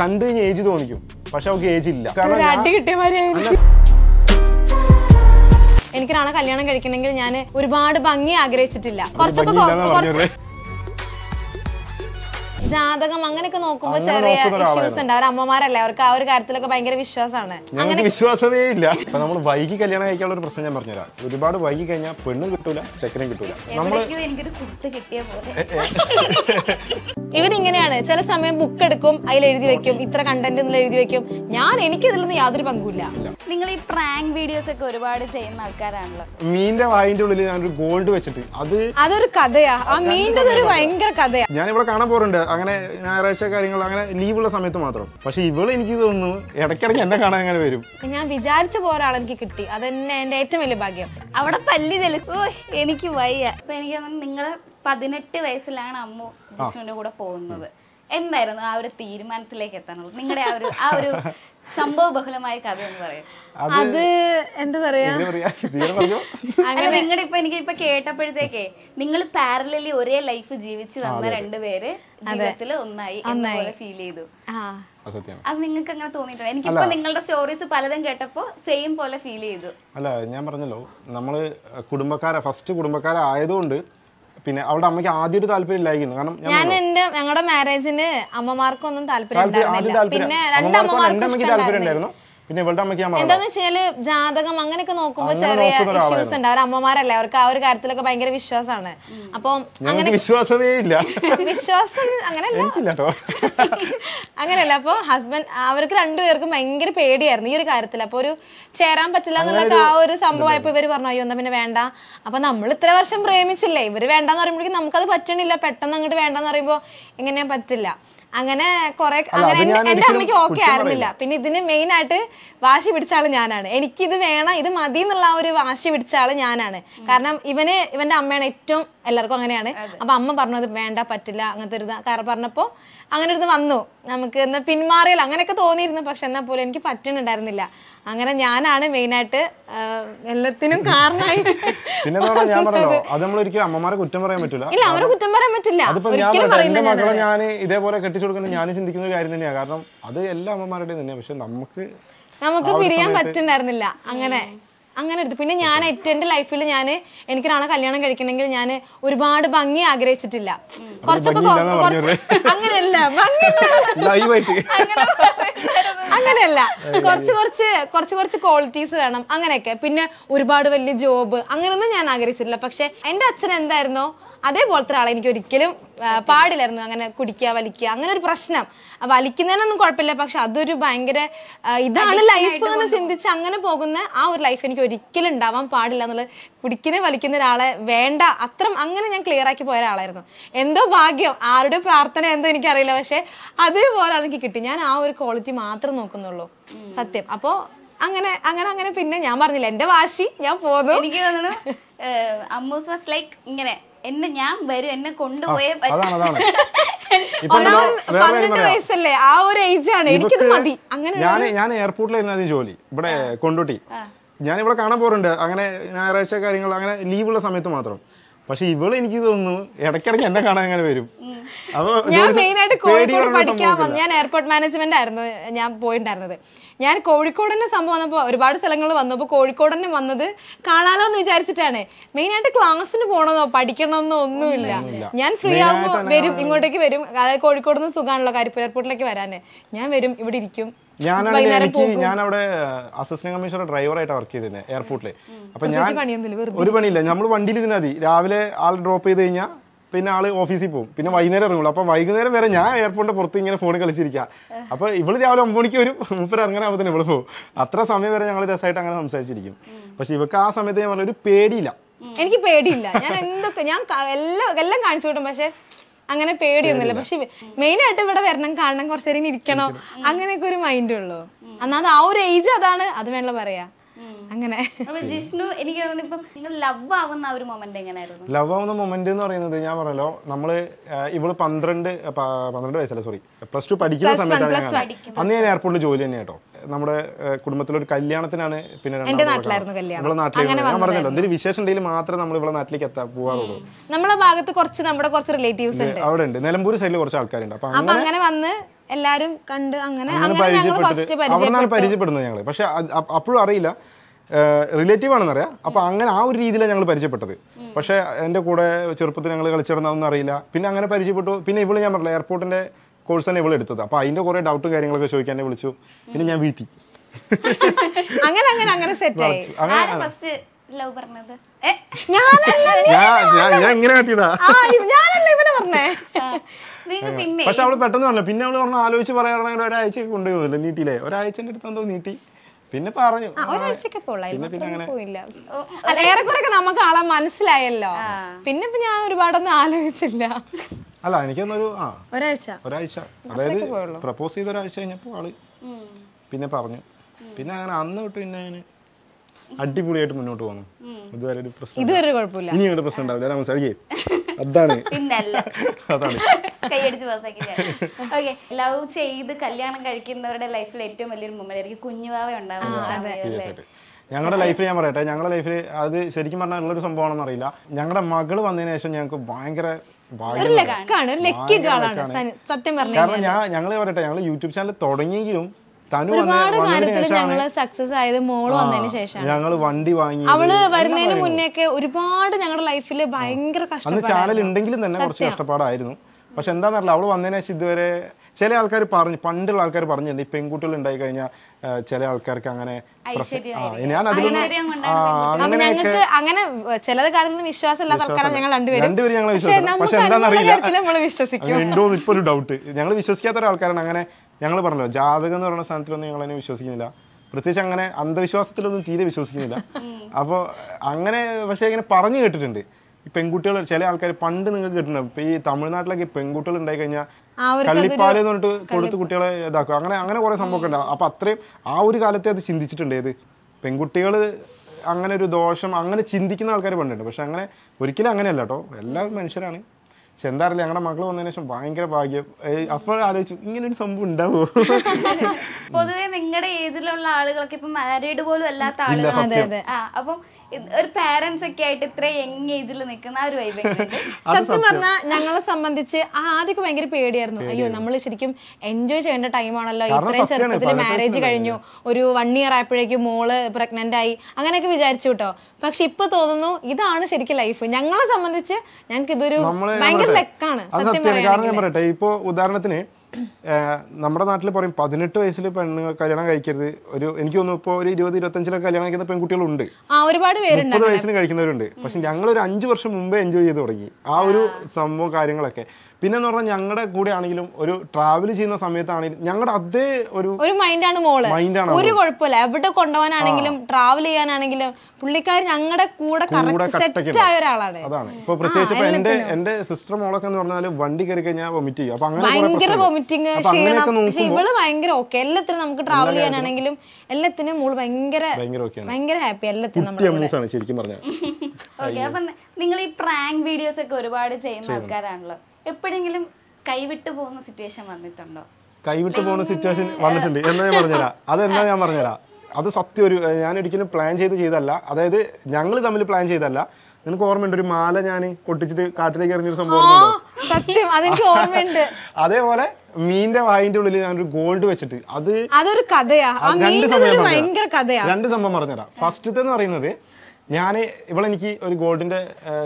കണ്ടു കഴിഞ്ഞാൽ ഏജ് തോന്നിക്കും. പക്ഷെ അവൾക്ക് ഏജ് ഇല്ല. കാരണം അടി കിട്ടിയ മാതിരിയായിരുന്നു. എനിക്കൊരാളെ കല്യാണം കഴിക്കണമെങ്കിൽ ഞാൻ ഒരുപാട് ഭംഗി ആഗ്രഹിച്ചിട്ടില്ല. കുറച്ചൊക്കെ ജാതകം അങ്ങനെയൊക്കെ നോക്കുമ്പോ ചെറിയ ഇഷ്യൂസ് ഉണ്ട് അവർ അമ്മമാരല്ലേ അവർക്ക് ആ ഒരു കാര്യത്തിലൊക്കെ ഭയങ്കര വിശ്വാസമാണ്. അങ്ങനെ വിശ്വാസമേ ഇല്ല. അപ്പൊ നമ്മൾ വൈകി കല്യാണം കഴിക്കാനുള്ള ഒരു പ്രശ്നം ഞാൻ പറഞ്ഞുതരാം. ഒരുപാട് വൈകി കഴിഞ്ഞാൽ പെണ്ണും കിട്ടൂല ചെക്കനും കിട്ടൂല. നമ്മൾ ഇവരിങ്ങനെയാണ്. ചില സമയം ബുക്ക് എടുക്കും അതിൽ എഴുതി വെക്കും. ഇത്ര കണ്ടന്റ് എന്നുള്ള എഴുതി വെക്കും. ഞാൻ എനിക്ക് ഇതിലൊന്നും യാതൊരു പങ്കുമില്ല. നിങ്ങൾ ഈ പ്രാങ്ക് വീഡിയോസ് ഒക്കെ ഒരുപാട് ചെയ്യുന്ന ആൾക്കാരാണല്ലോ. മീന്റെ വായിന്റെ ഉള്ളിൽ ഒരു ഗോൾഡ് വെച്ചിട്ട് അത് അതൊരു കഥയാ. ആ മീന്റെ ഒരു ഭയങ്കര കഥയാ. ഞാൻ ഇവിടെ കാണാൻ പോറുണ്ട് അങ്ങനെ ഞായറാഴ്ച കാര്യങ്ങൾ അങ്ങനെ ലീവുള്ള സമയത്ത് മാത്രം. പക്ഷെ ഇവൾ എനിക്ക് തോന്നുന്നു ഇടയ്ക്കിടയ്ക്ക് എന്നെ കാണാൻ അങ്ങനെ വരും. ഞാൻ വിചാരിച്ച പോലെ എനിക്ക് കിട്ടി. അതന്നെ എന്റെ ഏറ്റവും വലിയ ഭാഗ്യം. അവിടെ പല്ലി തെളിക്കോ എനിക്ക് വയ്യ. അപ്പൊ എനിക്ക് നിങ്ങൾ പതിനെട്ട് വയസ്സിലാണ് അമ്മു ജിഷ്ണുവിന്റെ കൂടെ പോകുന്നത്. എന്തായിരുന്നു ആ ഒരു തീരുമാനത്തിലേക്ക് എത്താനുള്ളത്? നിങ്ങളുടെ ആ ഒരു ആ ഒരു സംഭവ ബഹുലമായ കഥ എന്ന് പറയും. അത് എന്താ പറയാ? അങ്ങനെ നിങ്ങളുടെ ഇപ്പൊ എനിക്ക് ഇപ്പൊ കേട്ടപ്പോഴത്തേക്കേ നിങ്ങൾ പാരലലി ഒരേ ലൈഫ് ജീവിച്ച് വന്ന രണ്ടുപേര് ജീവിതത്തിൽ ഒന്നായി എന്നപോലെ ഫീൽ ചെയ്തു. ആ. അത് സത്യമാണ് അത് നിങ്ങൾക്ക് അങ്ങനെ തോന്നിയിട്ടുണ്ട്? എനിക്കിപ്പോ നിങ്ങളുടെ സ്റ്റോറീസ് പലതും കേട്ടപ്പോ സെയിം പോലെ ഫീൽ ചെയ്തു. അല്ല ഞാൻ പറഞ്ഞല്ലോ നമ്മൾ കുടുംബക്കാരെ ഫസ്റ്റ് കുടുംബക്കാരായതുകൊണ്ട് പിന്നെ അവളുടെ അമ്മയ്ക്ക് ആദ്യം ഒരു താല്പര്യം ഇല്ലായിരുന്നു കാരണം ഞാൻ എന്റെ ഞങ്ങളുടെ മാരേജിന് അമ്മമാർക്കൊന്നും താല്പര്യം പിന്നെ രണ്ട് അമ്മമാർക്ക് എന്റെ അമ്മയ്ക്ക് താല്പര്യം ഉണ്ടായിരുന്നു. പിന്നെ ഇവളുടെ അമ്മയ്ക്ക് ഞാൻ എന്താന്ന് വെച്ചാൽ ജാതകം അങ്ങനെയൊക്കെ നോക്കുമ്പോ ചെറിയ ഇഷ്യൂസ് ഉണ്ട്. അവർ അമ്മമാരല്ലേ? അവർക്ക് ആ ഒരു കാര്യത്തിലൊക്കെ ഭയങ്കര വിശ്വാസമാണ്. അപ്പം അങ്ങനെ വിശ്വാസമേ ഇല്ല. വിശ്വാസം അങ്ങനെയല്ല. അങ്ങനെയല്ല. അപ്പൊ ഹസ്ബൻഡ് അവർക്ക് രണ്ടുപേർക്കും ഭയങ്കര പേടിയായിരുന്നു ഈ ഒരു കാര്യത്തിൽ അപ്പൊ ഒരു ചേരാൻ പറ്റില്ല എന്നുള്ള ആ ഒരു സംഭവമായപ്പോ ഇവർ പറഞ്ഞു അയ്യോ എന്നാ പിന്നെ വേണ്ട. അപ്പൊ നമ്മൾ ഇത്ര വർഷം പ്രേമിച്ചില്ലേ? ഇവർ വേണ്ടെന്ന് പറയുമ്പോഴേക്കും നമുക്കത് പറ്റണില്ല. പെട്ടെന്ന് അങ്ങോട്ട് വേണ്ടെന്ന് പറയുമ്പോൾ എങ്ങനെയാ പറ്റില്ല. അങ്ങനെ കുറെ അങ്ങനെ എന്റെ- അമ്മയ്ക്ക് ഓക്കെ ആയിരുന്നില്ല. പിന്നെ ഇതിന് മെയിൻ ആയിട്ട് വാശി പിടിച്ച ആൾ ഞാനാണ്. എനിക്കിത് വേണം ഇത് മതി എന്നുള്ള ഒരു വാശി പിടിച്ച ആൾ ഞാനാണ്. കാരണം ഇവന് ഇവന്റെ അമ്മയാണ് ഏറ്റവും എല്ലാവർക്കും അങ്ങനെയാണ്. അപ്പൊ അമ്മ പറഞ്ഞത് വേണ്ട പറ്റില്ല അങ്ങനത്തെ ഒരു കാരണം പറഞ്ഞപ്പോ അങ്ങനെ ഒരു വന്നു. നമുക്ക് എന്നാ പിന്മാറിയല്ലോ അങ്ങനെയൊക്കെ തോന്നിയിരുന്നു. പക്ഷെ എന്നാൽ പോലും എനിക്ക് പറ്റുന്നുണ്ടായിരുന്നില്ല അങ്ങനെ ഞാനാണ് മെയിൻ ആയിട്ട് ആ, എല്ലാത്തിനും കാരണമായി പിന്നെ ഞാൻ പറഞ്ഞു? അത് നമ്മൾ ഒരിക്കലും അമ്മമാരെ കുറ്റം പറയാൻ പറ്റില്ല ഇല്ല അവരെ കുറ്റം പറയാൻ പറ്റില്ല. അതിപ്പോ ഞാൻ ഒരിക്കലും ഞാൻ മകളെ ഞാൻ ഇതേപോലെ കെട്ടിച്ചു കൊടുക്കുന്നത് ഞാൻ ചിന്തിക്കുന്ന ഒരു കാര്യം തന്നെയാണ് കാരണം അത് എല്ലാ അമ്മമാരുടെയും തന്നെയാണ് പക്ഷെ നമുക്ക് നമുക്ക് പിരിയാൻ പറ്റുന്നുണ്ടായിരുന്നില്ല. അങ്ങനെ. അങ്ങനെ എടുത്തു. പിന്നെ ഞാൻ ഏറ്റവും എന്റെ ലൈഫിൽ ഞാൻ എനിക്ക് നാളെ കല്യാണം കഴിക്കണമെങ്കിൽ ഞാൻ ഒരുപാട് ഭംഗി ആഗ്രഹിച്ചിട്ടില്ല. കുറച്ചൊക്കെ കുറച്ച് അങ്ങനെയല്ല അങ്ങനെയല്ല. കുറച്ച് കുറച്ച് കുറച്ച് കുറച്ച് ക്വാളിറ്റീസ് വേണം അങ്ങനെയൊക്കെ. പിന്നെ ഒരുപാട് വലിയ ജോബ് അങ്ങനെയൊന്നും ഞാൻ ആഗ്രഹിച്ചിട്ടില്ല. പക്ഷെ എന്റെ അച്ഛൻ എന്തായിരുന്നോ? അതേപോലത്തെ ഒരാളെ എനിക്ക് ഒരിക്കലും പാടില്ലായിരുന്നു. അങ്ങനെ കുടിക്കുക വലിക്കുക അങ്ങനെ ഒരു പ്രശ്നം. വലിക്കുന്നതിനൊന്നും കുഴപ്പമില്ല. പക്ഷെ അതൊരു ഭയങ്കര ഇതാണ് ലൈഫ് എന്ന് ചിന്തിച്ച് അങ്ങനെ പോകുന്ന ആ ഒരു ലൈഫ് എനിക്ക് ഒരിക്കലും ഉണ്ടാവാൻ പാടില്ല എന്നുള്ളത് കുടിക്കുന്ന വലിക്കുന്ന ഒരാളെ വേണ്ട. അത്രം അങ്ങനെ ഞാൻ ക്ലിയർ ആക്കി പോയ ഒരാളായിരുന്നു. എന്തോ ഭാഗ്യം. ആരുടെ പ്രാർത്ഥന എന്തോ എനിക്കറിയില്ല. പക്ഷെ അതേപോലെ എനിക്ക് കിട്ടി. ഞാൻ ആ ഒരു ക്വാളിറ്റി മാത്രം നോക്കുന്നുള്ളൂ. സത്യം. അപ്പോ അങ്ങനെ അങ്ങനെ അങ്ങനെ പിന്നെ ഞാൻ പറഞ്ഞില്ല. എന്റെ വാശി ഞാൻ പോന്നു. എനിക്ക് തോന്നുന്നു അമ്മൂസ് വാസ് ലൈക്ക് ഇങ്ങനെ എന്നെ ഞാൻ വരും എന്നെ കൊണ്ടുപോയേ വയസ്സല്ലേ? ആ ഒരു ഏജ് ആണ്. എനിക്കത് മതി. അങ്ങനെ ഞാൻ ഞാൻ എയർപോർട്ടിലായിരുന്നു ആദ്യം ജോലി. ഇവിടെ കൊണ്ടോട്ടി. ഞാൻ ഇവിടെ കാണാൻ പോറുണ്ട് അങ്ങനെ ഞായറാഴ്ച കാര്യങ്ങൾ അങ്ങനെ ലീവുള്ള സമയത്ത് മാത്രം. പക്ഷെ ഇവൾ എനിക്ക് തോന്നുന്നു ഇടയ്ക്കിടയ്ക്ക് എന്നെ കാണാൻ അങ്ങനെ വരും. അപ്പൊ ഞാൻ മെയിൻ ആയിട്ട് കോഴിക്കോട് പഠിക്കാൻ ഞാൻ എയർപോർട്ട് മാനേജ്മെന്റ് ആയിരുന്നു ഞാൻ പോയിട്ടുണ്ടായിരുന്നത് ഞാൻ കോഴിക്കോടിന്റെ സംഭവം വന്നപ്പോൾ ഒരുപാട് സ്ഥലങ്ങൾ വന്നപ്പോൾ കോഴിക്കോട് തന്നെ വന്നത് കാണാലോ എന്ന് വിചാരിച്ചിട്ടാണ്. മെയിൻ ആയിട്ട് ക്ലാസ്സിന് പോകണമെന്നോ പഠിക്കണമെന്നോ ഒന്നുമില്ല. ഞാൻ ഫ്രീ ആകുമ്പോൾ വരും ഇങ്ങോട്ടേക്ക് വരും. അതായത് കോഴിക്കോട് നിന്ന് സുഖമാണല്ലോ കരിപ്പൂർ എയർപോർട്ടിലേക്ക് വരാൻ ഞാൻ വരും ഇവിടെ ഇരിക്കും. ഞാനാണെങ്കിൽ എനിക്ക് ഞാൻ അവിടെ അസിസ്റ്റന്റ് കമ്മീഷണർ ഡ്രൈവറായിട്ട് വർക്ക് ചെയ്തിരുന്നത് എയർപോർട്ടിൽ അപ്പൊ ഞാൻ ഒരു പണിയില്ല. നമ്മൾ വണ്ടിയിലിരുന്നാൽ മതി. രാവിലെ ആൾ ഡ്രോപ്പ് ചെയ്ത് കഴിഞ്ഞാൽ പിന്നെ ആൾ ഓഫീസിൽ പോകും പിന്നെ വൈകുന്നേരം ഇറങ്ങുള്ളൂ. അപ്പൊ വൈകുന്നേരം വരെ ഞാൻ എയർപോർട്ടിന്റെ പുറത്ത് ഇങ്ങനെ ഫോണിൽ കളിച്ചിരിക്കുക അപ്പൊ ഇവൾ രാവിലെ ഒമ്പത് മണിക്ക് ഒരു വരും. മൂപ്പര് ഇറങ്ങാനാകുമ്പോൾ ഇവൾ പോകും അത്ര സമയം വരെ ഞങ്ങൾ രസമായിട്ട് അങ്ങനെ സംസാരിച്ചിരിക്കും. പക്ഷെ ഇവക്ക് ആ സമയത്ത് ഞാൻ പറഞ്ഞ ഒരു പേടിയില്ല. എനിക്ക് പേടിയില്ല. ഞാൻ എന്തൊക്കെ ഞാൻ എല്ലാം എല്ലാം കാണിച്ചു കിട്ടും പക്ഷെ അങ്ങനെ പേടിയൊന്നുമില്ല. പക്ഷെ മെയിൻ ആയിട്ട് ഇവിടെ വരണം. കാണണം. കുറച്ചു നേരം ഇരിക്കണോ. അങ്ങനെയൊക്കെ ഒരു മൈൻഡ് ഉള്ളൂ. എന്നാൽ ആ ഒരു ഏജ് അതാണ്. അത് വേണല്ലോ പറയാ. അങ്ങനെ. അപ്പൊ ജിഷ്ണു എനിക്ക് തോന്നുന്നു ഇപ്പം നിങ്ങൾ ലവ് ആവുന്ന ആ ഒരു മൊമെന്റ് എങ്ങനെയായിരുന്നു? ലവ് ആവുന്ന മൊമെന്റ് എന്ന് പറയുന്നത് ഞാൻ പറഞ്ഞല്ലോ നമ്മൾ ഇവൾ പന്ത്രണ്ട് പ- പന്ത്രണ്ട് വയസ്സല്ല സോറി പ്ലസ് ടു പഠിക്കുന്ന സമയത്താണ് ഞാൻ കാണുന്നത്. അന്ന് ഞാൻ എയർപോർട്ടിൽ ജോലി തന്നെ കേട്ടോ നമ്മുടെ കുടുംബത്തിലൊരു കല്യാണത്തിനാണ് പിന്നെ രണ്ടാമത് നാട്ടിലായിരുന്നു കല്യാണം. ഇവിടെ ഞാൻ പറഞ്ഞല്ലോ എന്തെങ്കിലും വിശേഷം ഉണ്ടെങ്കിൽ മാത്രമേ നമ്മൾ ഇവിടെ നാട്ടിലേക്ക് എത്താൻ പോകാറുള്ളൂ നമ്മളെ ഭാഗത്ത് കുറച്ച് നമ്മുടെ കുറച്ച് റിലേറ്റീവ്സ് ഉണ്ട്. അവിടെ ഉണ്ട്. നിലമ്പൂർ സൈഡിൽ കുറച്ച് ആൾക്കാരുണ്ട്. അപ്പൊ അപ്പൊ അങ്ങനെ വന്ന് എല്ലാരും കണ്ട് അങ്ങനെ അങ്ങനെ അങ്ങനെ ഞങ്ങൾ ഫസ്റ്റ് അവിടെ നിന്നാണ് പരിചയപ്പെടുന്നത് ഞങ്ങൾ. പക്ഷെ അപ്പോഴും അറിയില്ല. റിലേറ്റീവ് ആണെന്ന് അറിയാം. അപ്പൊ അങ്ങനെ ആ ഒരു രീതിയിലാണ് ഞങ്ങൾ പരിചയപ്പെട്ടത്. പക്ഷെ എന്റെ കൂടെ ചെറുപ്പത്തിൽ ഞങ്ങൾ കളിച്ചിടുന്നതെന്ന് അറിയില്ല. പിന്നെ അങ്ങനെ പരിചയപ്പെട്ടു. പിന്നെ ഇവൾ ഞാൻ പറഞ്ഞില്ല എയർപോർട്ടിന്റെ കോഴ്സ് തന്നെ ഇവൾ എടുത്തത്. അപ്പൊ അതിന്റെ കുറെ ഡൗട്ടും കാര്യങ്ങളൊക്കെ ചോദിക്കാൻ എന്നെ വിളിച്ചു. പിന്നെ ഞാൻ വീഴ്ത്തി അങ്ങനെ അങ്ങനെ അങ്ങനെ സെറ്റ് ആയി. അങ്ങനെ ലവ് പറഞ്ഞത്? പക്ഷെ അവൾ പെട്ടെന്ന് പറഞ്ഞു പിന്നെ അവൾ പറഞ്ഞു ആലോചിച്ച് പറയാറുണ്ടെങ്കിൽ ഒരാഴ്ച കൊണ്ടുപോകുന്നില്ല നീട്ടിയില്ലേ? ഒരാഴ്ചന്റെ അടുത്ത് എന്തോ നീട്ടി. പിന്നെ പറഞ്ഞു. ആ, ഒരാഴ്ചയൊക്കെ പിന്നെ പിന്നെ അത്രയൊന്നും പോയില്ല. അല്ല ഏറെക്കുറെ നമുക്ക് ആളെ മനസ്സിലായല്ലോ. പിന്നെ ഇപ്പൊ ഞാൻ ഒരുപാടൊന്നും ആലോചിച്ചില്ല. അല്ല എനിക്കൊന്നൊരു ആ. ഒരാഴ്ച. ഒരാഴ്ച. അതായത് പ്രപ്പോസ് ചെയ്ത ഒരാഴ്ച കഴിഞ്ഞപ്പോ ആൾ പിന്നെ പറഞ്ഞു. പിന്നെ അങ്ങനെ അന്ന് തൊട്ട് പിന്നെ ഞാൻ അടിപൊളിയായിട്ട് മുന്നോട്ട് പോകുന്നു ഇതുവരെ ഒരു പ്രശ്നം ഇതുവരെ ഒരു കുഴപ്പമില്ല. ഇനി അങ്ങോട്ട് പ്രശ്നം ഉണ്ടാവില്ല മനസ്സിലാക്കിയേ അതാണ്. പിന്നല്ല അതാണ്. കൈയടിച്ച് ഓക്കെ ലവ് ചെയ്ത് കല്യാണം കഴിക്കുന്നവരുടെ ലൈഫിൽ ഏറ്റവും വലിയൊരു മൊമെന്റ് ആയിരിക്കും കുഞ്ഞുവാവ ഉണ്ടാവുന്നത്. സീരിയസ് ആയിട്ട്. ഞങ്ങളുടെ ലൈഫിൽ ഞാൻ പറയട്ടെ ഞങ്ങളുടെ ലൈഫിൽ അത് ശരിക്കും പറഞ്ഞാൽ ഉള്ളൊരു സംഭവമാണെന്ന് അറിയില്ല. ഞങ്ങളുടെ മകൾ വന്നതിന് ശേഷം ഞങ്ങൾക്ക് ഭയങ്കര കാരണം ഞാൻ ഞങ്ങൾ പറയട്ടെ ഞങ്ങൾ യൂട്യൂബ് ചാനൽ തുടങ്ങിയെങ്കിലും തനു ഞങ്ങൾ സക്സസ് ആയത് മോൾ വന്നതിന് ശേഷം ഞങ്ങൾ വണ്ടി വാങ്ങി അവൾ വരുന്നതിന് മുന്നേക്കെ ഒരുപാട് ഞങ്ങളുടെ ലൈഫിൽ ഭയങ്കര കഷ്ടപ്പാട് ചാനൽ ഉണ്ടെങ്കിലും തന്നെ കുറച്ച് കഷ്ടപ്പാടായിരുന്നു. പക്ഷെ എന്താണെന്നറിയില്ല അവൾ വന്നതിനു ശേഷം ഇതുവരെ ചില ആൾക്കാർ പറഞ്ഞു പണ്ടുള്ള ആൾക്കാർ പറഞ്ഞിട്ടുണ്ട് ഈ പെൺകുട്ടികൾ ഉണ്ടായി കഴിഞ്ഞാൽ ചില ആൾക്കാർക്ക് അങ്ങനെ ഞാൻ ഞങ്ങൾക്ക് അങ്ങനെ ചിലത് കാണുന്ന വിശ്വാസമില്ലാത്ത ആൾക്കാരാണ് ഞങ്ങൾ രണ്ടുപേരും. ഞങ്ങൾ പക്ഷെ എന്താണെന്നറിയില്ല ഉണ്ടോ ഇപ്പൊ ഒരു ഡൗട്ട് ഞങ്ങൾ വിശ്വസിക്കാത്ത ഒരാൾക്കാരാണ് അങ്ങനെ ഞങ്ങൾ പറഞ്ഞല്ലോ ജാതകം എന്ന് പറയുന്ന സ്ഥാനത്തിലൊന്നും ഞങ്ങൾ അതിനെ വിശ്വസിക്കുന്നില്ല. പ്രത്യേകിച്ച് അങ്ങനെ അന്ധവിശ്വാസത്തിലൊന്നും തീരെ വിശ്വസിക്കുന്നില്ല. അപ്പോൾ അങ്ങനെ പക്ഷേ ഇങ്ങനെ പറഞ്ഞു കേട്ടിട്ടുണ്ട്. ഈ പെൺകുട്ടികൾ ചില ആൾക്കാർ പണ്ട് നിങ്ങൾക്ക് കേട്ടിട്ടുണ്ട് ഇപ്പൊ ഈ തമിഴ്നാട്ടിലൊക്കെ പെൺകുട്ടികൾ ഉണ്ടായി കഴിഞ്ഞാൽ കള്ളിപ്പാൽ എന്ന് പറഞ്ഞിട്ട് കൊടുത്ത് കുട്ടികളെ ഇതാക്കും. അങ്ങനെ അങ്ങനെ കുറെ സംഭവം ഉണ്ടാവും അപ്പൊ അത്രയും ആ ഒരു കാലത്തെ അത് ചിന്തിച്ചിട്ടുണ്ട്. ഏത്? പെൺകുട്ടികൾ അങ്ങനെ ഒരു ദോഷം അങ്ങനെ ചിന്തിക്കുന്ന ആൾക്കാർ പണ്ടുണ്ട്. പക്ഷെ അങ്ങനെ ഒരിക്കലും അങ്ങനെയല്ല കേട്ടോ. എല്ലാവരും മനുഷ്യരാണ്. പക്ഷെ എന്താ അറിയില്ല. ഞങ്ങളുടെ മക്കൾ വന്നതിന് ശേഷം ഭയങ്കര ഭാഗ്യം. അപ്പോൾ ആലോചിച്ചു ഇങ്ങനെ ഒരു സംഭവം ഉണ്ടാവോ? പൊതുവെ നിങ്ങളുടെ ഏജിലുള്ള ആളുകളൊക്കെ ഇപ്പൊ മാരീഡ് പോലും അല്ലാത്ത ആളുകളാണ്. ആളുകൾ അപ്പം ഒരു പാരന്റ്സ് ഒക്കെ ആയിട്ട് ഇത്ര യങ് ഏജിൽ നിൽക്കുന്ന ആ ഒരു വൈബ് സത്യം പറഞ്ഞാൽ ഞങ്ങളെ സംബന്ധിച്ച് ആദ്യമൊക്കെ ഭയങ്കര പേടിയായിരുന്നു. അയ്യോ നമ്മൾ ശരിക്കും എൻജോയ് ചെയ്യേണ്ട ടൈമാണല്ലോ ഇത്രയും ചെറുപ്പത്തിൽ മാരേജ് കഴിഞ്ഞു. ഒരു വൺ ഇയർ ആയപ്പോഴേക്കും മോൾ പ്രഗ്നന്റ് ആയി. അങ്ങനെയൊക്കെ വിചാരിച്ചു കേട്ടോ. പക്ഷെ ഇപ്പൊ തോന്നുന്നു ഇതാണ് ശരിക്കും ലൈഫ് ഞങ്ങളെ സംബന്ധിച്ച് ഞങ്ങൾക്ക് ഇതൊരു ഭയങ്കര തെക്കാണ് സത്യം പറയാം ഇപ്പൊ പറയട്ടെ. ഇപ്പോ ഉദാഹരണത്തിന് നമ്മുടെ നാട്ടിൽ പറയും പതിനെട്ട് വയസ്സിൽ പെണ്ണ് കല്യാണം കഴിക്കരുത്. ഒരു എനിക്ക് തോന്നുന്നു ഇപ്പോൾ ഒരു ഇരുപത് ഇരുപത്തഞ്ചിലൊക്കെ കല്യാണം കഴിക്കുന്ന പെൺകുട്ടികളുണ്ട്. ഒരുപാട് മുപ്പത് വയസ്സിന് കഴിക്കുന്നവരുണ്ട്. പക്ഷെ ഞങ്ങൾ ഒരു അഞ്ചു വർഷം മുമ്പേ എൻജോയ് ചെയ്ത് തുടങ്ങി. ആ. ഒരു സംഭവം കാര്യങ്ങളൊക്കെ. പിന്നെ എന്ന് പറഞ്ഞാൽ ഞങ്ങളുടെ കൂടെ ആണെങ്കിലും ഒരു ട്രാവൽ ചെയ്യുന്ന സമയത്താണെങ്കിലും ഞങ്ങളുടെ അതേ ഒരു ഒരു മൈൻഡാണ് മോൾ. മൈൻഡാണ് ഒരു കുഴപ്പമില്ല എവിടെ കൊണ്ടുപോകാനാണെങ്കിലും ട്രാവൽ ചെയ്യാനാണെങ്കിലും പുള്ളിക്കാർ ഞങ്ങളുടെ കൂടെ സെറ്റ് ആയ ഒരാളാണ്. അതാണ്. ഇപ്പൊ പ്രത്യേകിച്ച് ഇപ്പൊ എന്റെ എന്റെ സിസ്റ്റർ മോളൊക്കെ എന്ന് പറഞ്ഞാൽ വണ്ടി കയറി കഴിഞ്ഞാൽ വൊമിറ്റ് ചെയ്യും. അപ്പൊ അങ്ങനെ വൊമിറ്റിങ് ഇവൾ ഭയങ്കര ഓക്കെ എല്ലാത്തിനും നമുക്ക് ട്രാവൽ ചെയ്യാനാണെങ്കിലും എല്ലാത്തിനും മോൾ ഭയങ്കര ഭയങ്കര ഭയങ്കര ഹാപ്പി എല്ലാത്തിനും നമ്മൾ ശരിക്കും പറഞ്ഞാൽ ഓക്കെ അപ്പൊ നിങ്ങൾ ഈ പ്രാങ്ക് വീഡിയോസ് ഒക്കെ ഒരുപാട് ചെയ്യുന്ന ആൾക്കാരാണല്ലോ. എപ്പോഴെങ്കിലും കൈവിട്ടു പോകുന്ന സിറ്റുവേഷൻ വന്നിട്ടുണ്ടോ? കൈവിട്ടു പോകുന്ന സിറ്റുവേഷൻ വന്നിട്ടുണ്ട്. എന്നാ ഞാൻ പറഞ്ഞുതരാം. അതെന്താ ഞാൻ പറഞ്ഞുതരാം. അത് സത്യം ഒരു ഞാൻ ഒരിക്കലും പ്ലാൻ ചെയ്ത് ചെയ്തല്ല അതായത് ഞങ്ങൾ തമ്മിൽ പ്ലാൻ ചെയ്തല്ല നിനക്ക് ഓർമ്മയുണ്ട് ഒരു മാല ഞാൻ പൊട്ടിച്ചിട്ട് കാട്ടിലേക്ക് എറിഞ്ഞൊരു സംഭവം സത്യം. അതെനിക്ക് ഓർമ്മയുണ്ട്. അതേപോലെ മീന്റെ വായിന്റെ ഉള്ളിൽ ഞാനൊരു ഗോൾഡ് വെച്ചിട്ട് അത് അതൊരു കഥയാ. രണ്ട് സംഭവം രണ്ട് സംഭവം പറഞ്ഞുതരാം. ഫസ്റ്റത്തെ എന്ന് പറയുന്നത് ഞാൻ ഇവളെനിക്ക് ഒരു ഗോൾഡിന്റെ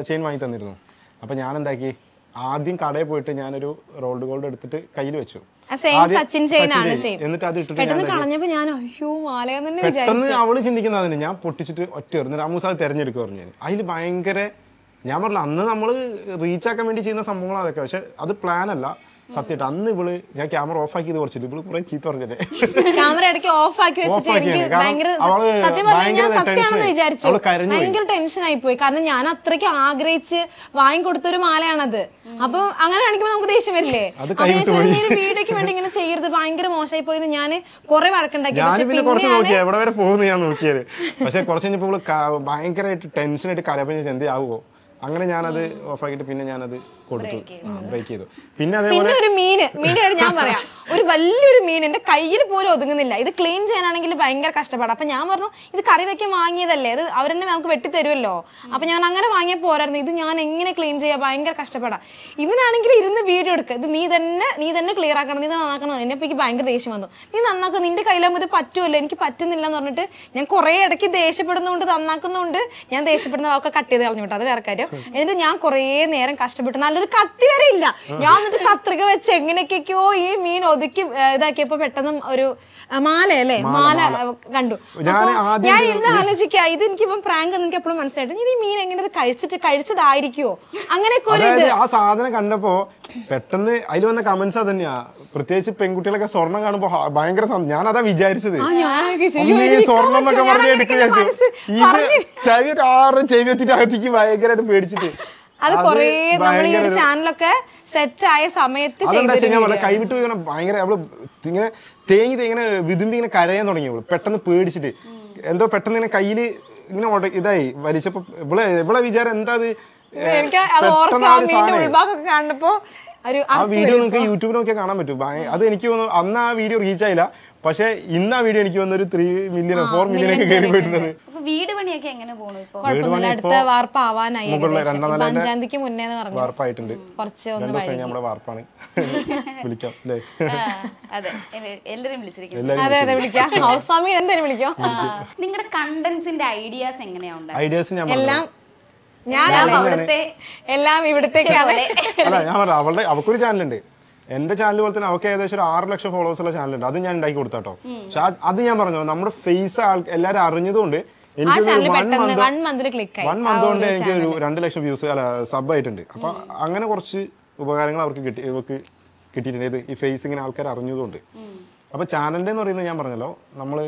ചെയിൻ വാങ്ങി തന്നിരുന്നു. അപ്പൊ ഞാൻ എന്താക്കി ആദ്യം കടയിൽ പോയിട്ട് ഞാനൊരു റോൾഡ് ഗോൾഡ് എടുത്തിട്ട് കയ്യിൽ വെച്ചു. എന്നിട്ട് അത് ഇട്ടിട്ട് പെട്ടെന്ന് അവൾ ചിന്തിക്കുന്ന അതിന് ഞാൻ പൊട്ടിച്ചിട്ട് ഒറ്റ എന്നിട്ട് അമ്മൂസ് അത് തെരഞ്ഞെടുക്കുക പറഞ്ഞു അതിൽ ഭയങ്കര ഞാൻ പറഞ്ഞില്ല അന്ന് നമ്മൾ റീച്ച് ആക്കാൻ വേണ്ടി ചെയ്യുന്ന സംഭവങ്ങളാണ് അതൊക്കെ. പക്ഷെ അത് പ്ലാൻ അല്ല. സത്യമായിട്ട് അന്ന് ഇവൾ ഞാൻ ക്യാമറ ഓഫ് ആക്കിയത് കുറച്ചില്ല ഇവൾ കുറെ ചീത്ത പറഞ്ഞേ ക്യാമറ ഇടയ്ക്ക് ഓഫ് ആക്കി വെച്ചിട്ട്. ഭയങ്കര. ടെൻഷൻ ആയി പോയി. കാരണം ഞാൻ അത്രയ്ക്ക് ആഗ്രഹിച്ച് വാങ്ങിക്കൊടുത്തൊരു മാലയാണത്. അപ്പൊ അങ്ങനെ കാണിക്കുമ്പോൾ നമുക്ക് ദേഷ്യം വരില്ലേ? വീടേക്ക് വീഡിയോക്ക് വേണ്ടി ഇങ്ങനെ ചെയ്യരുത്? ഭയങ്കര മോശമായി പോയി ഞാൻ കുറെ വഴക്കുണ്ടാക്കി. എവിടെ വരെ പോകുന്നു ഞാൻ നോക്കിയത്. പക്ഷെ കുറച്ച് കഴിഞ്ഞപ്പോൾ ഭയങ്കരമായിട്ട് ടെൻഷനായിട്ട് കരപ്പഞ്ഞ ചെന്തി എന്ത് ആവുമോ അങ്ങനെ ഞാനത് ഓഫാക്കിയിട്ട് പിന്നെ ഞാനത് കൊടുത്തു. ബ്രേക്ക് ചെയ്തു. പിന്നെ അതേപോലെ പിന്നെ ഒരു മീൻ മീന്. കാര്യം ഞാൻ പറയാം. ഒരു വലിയൊരു മീൻ എന്റെ കയ്യിൽ പോലും ഒതുങ്ങുന്നില്ല. ഇത് ക്ലീൻ ചെയ്യാനാണെങ്കിൽ ഭയങ്കര കഷ്ടപ്പാട്. അപ്പൊ ഞാൻ പറഞ്ഞു ഇത് കറി വെക്കാൻ വാങ്ങിയതല്ലേ? ഇത് അവരെന്നെ നമുക്ക് വെട്ടി തരുമല്ലോ? അപ്പൊ ഞാൻ അങ്ങനെ വാങ്ങിയ പോരായിരുന്നു. ഇത് ഞാൻ എങ്ങനെ ക്ലീൻ ചെയ്യാ? ഭയങ്കര കഷ്ടപ്പാടാ. ഇവനാണെങ്കിൽ ഇരുന്ന് വീഡിയോ എടുക്കുക ഇത് നീ തന്നെ നീ തന്നെ ക്ലിയർ ആക്കണം. നീ നന്നാക്കണം. എന്നെ എനിക്ക് ഭയങ്കര ദേഷ്യം വന്നു. നീ നന്നാക്കും. നിന്റെ കയ്യിലാകുമ്പോൾ ഇത് പറ്റുമല്ലോ എനിക്ക് പറ്റുന്നില്ല എന്ന് പറഞ്ഞിട്ട് ഞാൻ കുറെ ഇടയ്ക്ക് ദേഷ്യപ്പെടുന്നുണ്ട് നന്നാക്കുന്നുണ്ട്. ഞാൻ ദേഷ്യപ്പെടുന്ന വാക്കൊക്കെ കട്ട് ചെയ്ത് കളഞ്ഞു കേട്ടോ. അത് വേറെ കാര്യം. എന്നിട്ട് ഞാൻ കുറേ നേരം കഷ്ടപ്പെട്ടു നല്ലൊരു കത്തി വരെ ഇല്ല. ഞാൻ എന്നിട്ട് കത്രിക വെച്ച് എങ്ങനെയൊക്കെയോ ഈ മീൻ ഒതുക്കി ഇതാക്കിയപ്പോ പെട്ടെന്ന് ഒരു മാല മാലയല്ലേ മാല കണ്ടു. ഞാൻ ഇന്ന് ആലോചിക്കുക ഇത് എനിക്ക് ഇപ്പം പ്രാങ്ക് എനിക്ക് എപ്പോഴും മനസ്സിലായിട്ട് ഇത് ഈ മീൻ എങ്ങനെ കഴിച്ചിട്ട് കഴിച്ചതായിരിക്കുമോ അങ്ങനെയൊക്കെ ഒരു ഇത്. ആ സാധനം കണ്ടപ്പോ പെട്ടെന്ന് അതിൽ വന്ന കമന്റ്സ് തന്നെയാ പ്രത്യേകിച്ച് പെൺകുട്ടികളൊക്കെ സ്വർണം കാണുമ്പോ ഭയങ്കര ഞാൻ അതാ വിചാരിച്ചത്. സ്വർണം എന്നൊക്കെ. പറഞ്ഞ് എടുക്കുക ചെവി ഒരു ആറ് ചെവി എത്തിയിട്ട് അകത്തേക്ക് ഭയങ്കരമായിട്ട് പേടിച്ചിട്ട്. അത് കുറേ നമ്മൾ ഈ ഒരു ചാനലൊക്കെ സെറ്റ് ആയ സമയത്ത്. കൈവിട്ട് ഇങ്ങനെ ഭയങ്കര അവൾ ഇങ്ങനെ തേങ്ങി തേങ്ങനെ വിതുമ്പി ഇങ്ങനെ കരയാൻ തുടങ്ങി അവൾ പെട്ടെന്ന് പേടിച്ചിട്ട്. എന്തോ പെട്ടെന്ന് ഇങ്ങനെ കയ്യിൽ ഇങ്ങനെ ഇതായി. വലിച്ചപ്പോ ഇവളെ ഇവളെ വിചാരം എന്താ അത്? എനിക്ക് അത് ഓർക്കാം ആ ഉൾഭാഗമൊക്കെ കണ്ടപ്പോ വീഡിയോ. നിങ്ങൾക്ക് യൂട്യൂബിൽ നോക്കിയാൽ കാണാൻ പറ്റും. അത് എനിക്ക് തോന്നുന്നു അന്ന് ആ വീഡിയോ റീച്ച് ആയില്ല. പക്ഷെ ഇന്ന് ആ വീഡിയോ എനിക്ക് വന്നൊരു ത്രീ മില്യൺ ഫോർ മില്യൺ ഒക്കെ കയറി വരുന്നത് വീട് പണിയൊക്കെ എങ്ങനെ പോണു അടുത്ത വാർപ്പ് ആവാനായി അഞ്ചാം തീയതിക്ക് മുന്നേ പറഞ്ഞു. വാർപ്പായിട്ടുണ്ട്. കുറച്ച് ഒന്ന് നമ്മുടെ വാർപ്പാണ്. വിളിക്കാം. അതെ. എല്ലാരും അതെ അതെ വിളിക്കാം. ഹൗസ് വാമിങ് എന്തായാലും വിളിക്കാം? നിങ്ങളുടെ കണ്ടന്റ്സിന്റെ ഐഡിയാസ് എങ്ങനെയാ ഐഡിയാസ് ഞാൻ എല്ലാം ഞാൻ എല്ലാം ഇവിടത്തേക്കാണ്. അല്ല ഞാൻ പറഞ്ഞു അവളുടെ അവൾക്കൊരു ചാനലുണ്ട് എന്റെ ചാനൽ പോലെ തന്നെ അവർക്ക് ഏകദേശം ഒരു ആറ് ലക്ഷം ഫോളോവേഴ്സ് ഉള്ള ചാനലുണ്ട് അത് ഞാൻ ഉണ്ടാക്കി കൊടുത്താട്ടോ. പക്ഷെ അത് ഞാൻ പറഞ്ഞു നമ്മുടെ ഫേസ് എല്ലാവരും അറിഞ്ഞതുകൊണ്ട് എനിക്ക് വൺ മന്ത് വൺ മന്ത് കൊണ്ട് എനിക്ക് ഒരു രണ്ട് ലക്ഷം വ്യൂസ് അല്ല സബ് ആയിട്ടുണ്ട്. അപ്പൊ അങ്ങനെ കുറച്ച് ഉപകാരങ്ങൾ അവർക്ക് കിട്ടി ഇവർക്ക് കിട്ടിയിട്ടുണ്ട്. ഇത് ഈ ഫേസ് ഇങ്ങനെ ആൾക്കാർ അറിഞ്ഞതുകൊണ്ട്. അപ്പൊ ചാനലിന്റെ എന്ന് പറയുന്നത് ഞാൻ പറഞ്ഞല്ലോ നമ്മൾ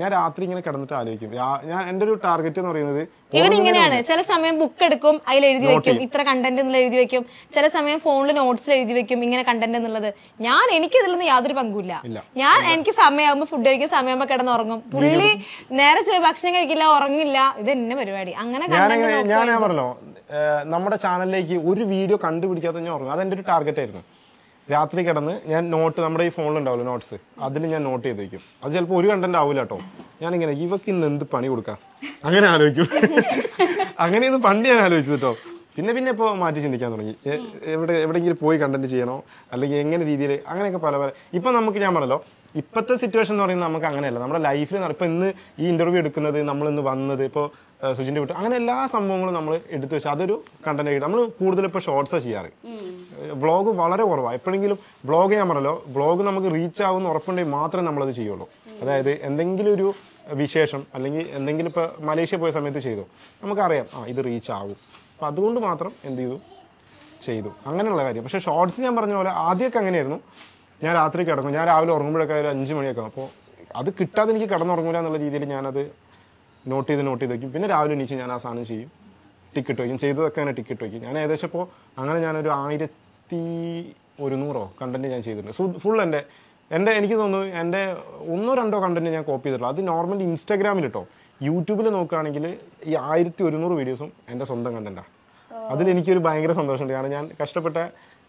ഞാൻ രാത്രി ഇങ്ങനെ കിടന്നിട്ട് ആലോചിക്കും. ഞാൻ എന്റെ ഒരു ടാർഗറ്റ് എന്ന് പറയുന്നത് ഇവൻ ഇങ്ങനെയാണ്. ചില സമയം ബുക്ക് എടുക്കും അതിൽ എഴുതി വെക്കും. ഇത്ര കണ്ടന്റ് എന്നുള്ള എഴുതി വെക്കും. ചില സമയം ഫോണിൽ നോട്ട്സിൽ എഴുതി വെക്കും ഇങ്ങനെ കണ്ടന്റ് എന്നുള്ളത്. ഞാൻ എനിക്ക് ഇതിലൊന്നും യാതൊരു പങ്കുമില്ല. ഞാൻ എനിക്ക് സമയമാകുമ്പോൾ ഫുഡ് കഴിക്കും സമയമാകുമ്പോൾ കിടന്ന് ഉറങ്ങും പുള്ളി നേരെ ഭക്ഷണം കഴിക്കില്ല ഉറങ്ങില്ല. ഇത് എന്നെ പരിപാടി. അങ്ങനെ ഞാൻ പറഞ്ഞോ നമ്മുടെ ചാനലിലേക്ക് ഒരു വീഡിയോ കണ്ടുപിടിക്കാതെ ഞാൻ ഉറങ്ങും. അതെന്റെ ഒരു ടാർഗറ്റ് ആയിരുന്നു. രാത്രി കിടന്ന് ഞാൻ നോട്ട് നമ്മുടെ ഈ ഫോണിൽ ഉണ്ടാവില്ല നോട്ട്സ് അതിൽ ഞാൻ നോട്ട് ചെയ്ത് വയ്ക്കും അത് ചിലപ്പോൾ ഒരു കണ്ടന്റ് ആവില്ല കേട്ടോ. ഞാനിങ്ങനെ ഇവക്ക് ഇന്ന് എന്ത് പണി കൊടുക്കാം? അങ്ങനെ ആലോചിക്കും. അങ്ങനെയൊന്നും പണ്ട് ഞാൻ ആലോചിച്ചത് കേട്ടോ. പിന്നെ പിന്നെ ഇപ്പോൾ മാറ്റി ചിന്തിക്കാൻ തുടങ്ങി. എവിടെ എവിടെയെങ്കിലും പോയി കണ്ടന്റ് ചെയ്യണോ? അല്ലെങ്കിൽ എങ്ങനെ രീതിയിൽ അങ്ങനെയൊക്കെ പല പല. ഇപ്പം നമുക്ക് ഞാൻ പറഞ്ഞല്ലോ ഇപ്പോഴത്തെ സിറ്റുവേഷൻ എന്ന് പറയുന്നത് നമുക്ക് അങ്ങനെയല്ല. നമ്മുടെ ലൈഫിൽ ഇപ്പം ഇന്ന് ഈ ഇന്റർവ്യൂ എടുക്കുന്നത് നമ്മളിന്ന് വന്നത് ഇപ്പോൾ സുജിന്റെ വീട്ടിൽ. അങ്ങനെ എല്ലാ സംഭവങ്ങളും നമ്മൾ എടുത്തു വെച്ചാൽ അതൊരു കണ്ടന്റ് ആയിട്ട് നമ്മൾ കൂടുതൽ ഇപ്പോൾ ഷോർട്സ് ചെയ്യാറ്. വ്ളോഗ് വളരെ കുറവാണ് എപ്പോഴെങ്കിലും വ്ളോഗ് ഞാൻ പറഞ്ഞല്ലോ വ്ളോഗ് നമുക്ക് റീച്ച് ആവുമെന്ന് ഉറപ്പുണ്ടെങ്കിൽ മാത്രമേ നമ്മളത് ചെയ്യുള്ളൂ. അതായത് എന്തെങ്കിലും ഒരു വിശേഷം അല്ലെങ്കിൽ എന്തെങ്കിലും ഇപ്പോൾ മലേഷ്യ പോയ സമയത്ത് ചെയ്തു. നമുക്കറിയാം ആ ഇത് റീച്ച് ആവും. അപ്പം അതുകൊണ്ട് മാത്രം എന്ത് ചെയ്തു? ചെയ്തു. അങ്ങനെയുള്ള കാര്യം. പക്ഷേ ഷോർട്സ് ഞാൻ പറഞ്ഞ പോലെ ആദ്യമൊക്കെ അങ്ങനെയായിരുന്നു. ഞാൻ രാത്രി കിടക്കും. ഞാൻ രാവിലെ ഉറങ്ങുമ്പോഴൊക്കെ ഒരു അഞ്ച് മണിയൊക്കെ അപ്പോൾ അത് കിട്ടാതെ എനിക്ക് കിടന്നുറങ്ങില്ല എന്നുള്ള രീതിയിൽ ഞാനത് നോട്ട് ചെയ്ത് നോട്ട് ചെയ്ത് വയ്ക്കും പിന്നെ രാവിലെ എണീച്ച് ഞാൻ ആ സാധനം ചെയ്യും. ടിക്കറ്റ് വയ്ക്കും. ചെയ്തതൊക്കെ അങ്ങനെ ടിക്കറ്റ് വയ്ക്കും. ഞാൻ ഏകദേശം ഇപ്പോൾ അങ്ങനെ ഞാനൊരു ആയിരത്തി ഒരുന്നൂറോ കണ്ടന്റ് ഞാൻ ചെയ്തിട്ടുണ്ട്. ഫുൾ എന്റെ എന്റെ എനിക്ക് തോന്നുന്നു എന്റെ ഒന്നോ രണ്ടോ കണ്ടന്റ് ഞാൻ കോപ്പി ചെയ്തിട്ടുള്ളൂ. അത് നോർമലി ഇൻസ്റ്റാഗ്രാമിൽ കേട്ടോ യൂട്യൂബിൽ നോക്കുകയാണെങ്കിൽ ഈ ആയിരത്തി ഒരുന്നൂറ് വീഡിയോസും എന്റെ സ്വന്തം കണ്ടന്റാണ് അതിൽ എനിക്കൊരു ഭയങ്കര സന്തോഷമുണ്ട്. കാരണം ഞാൻ കഷ്ടപ്പെട്ട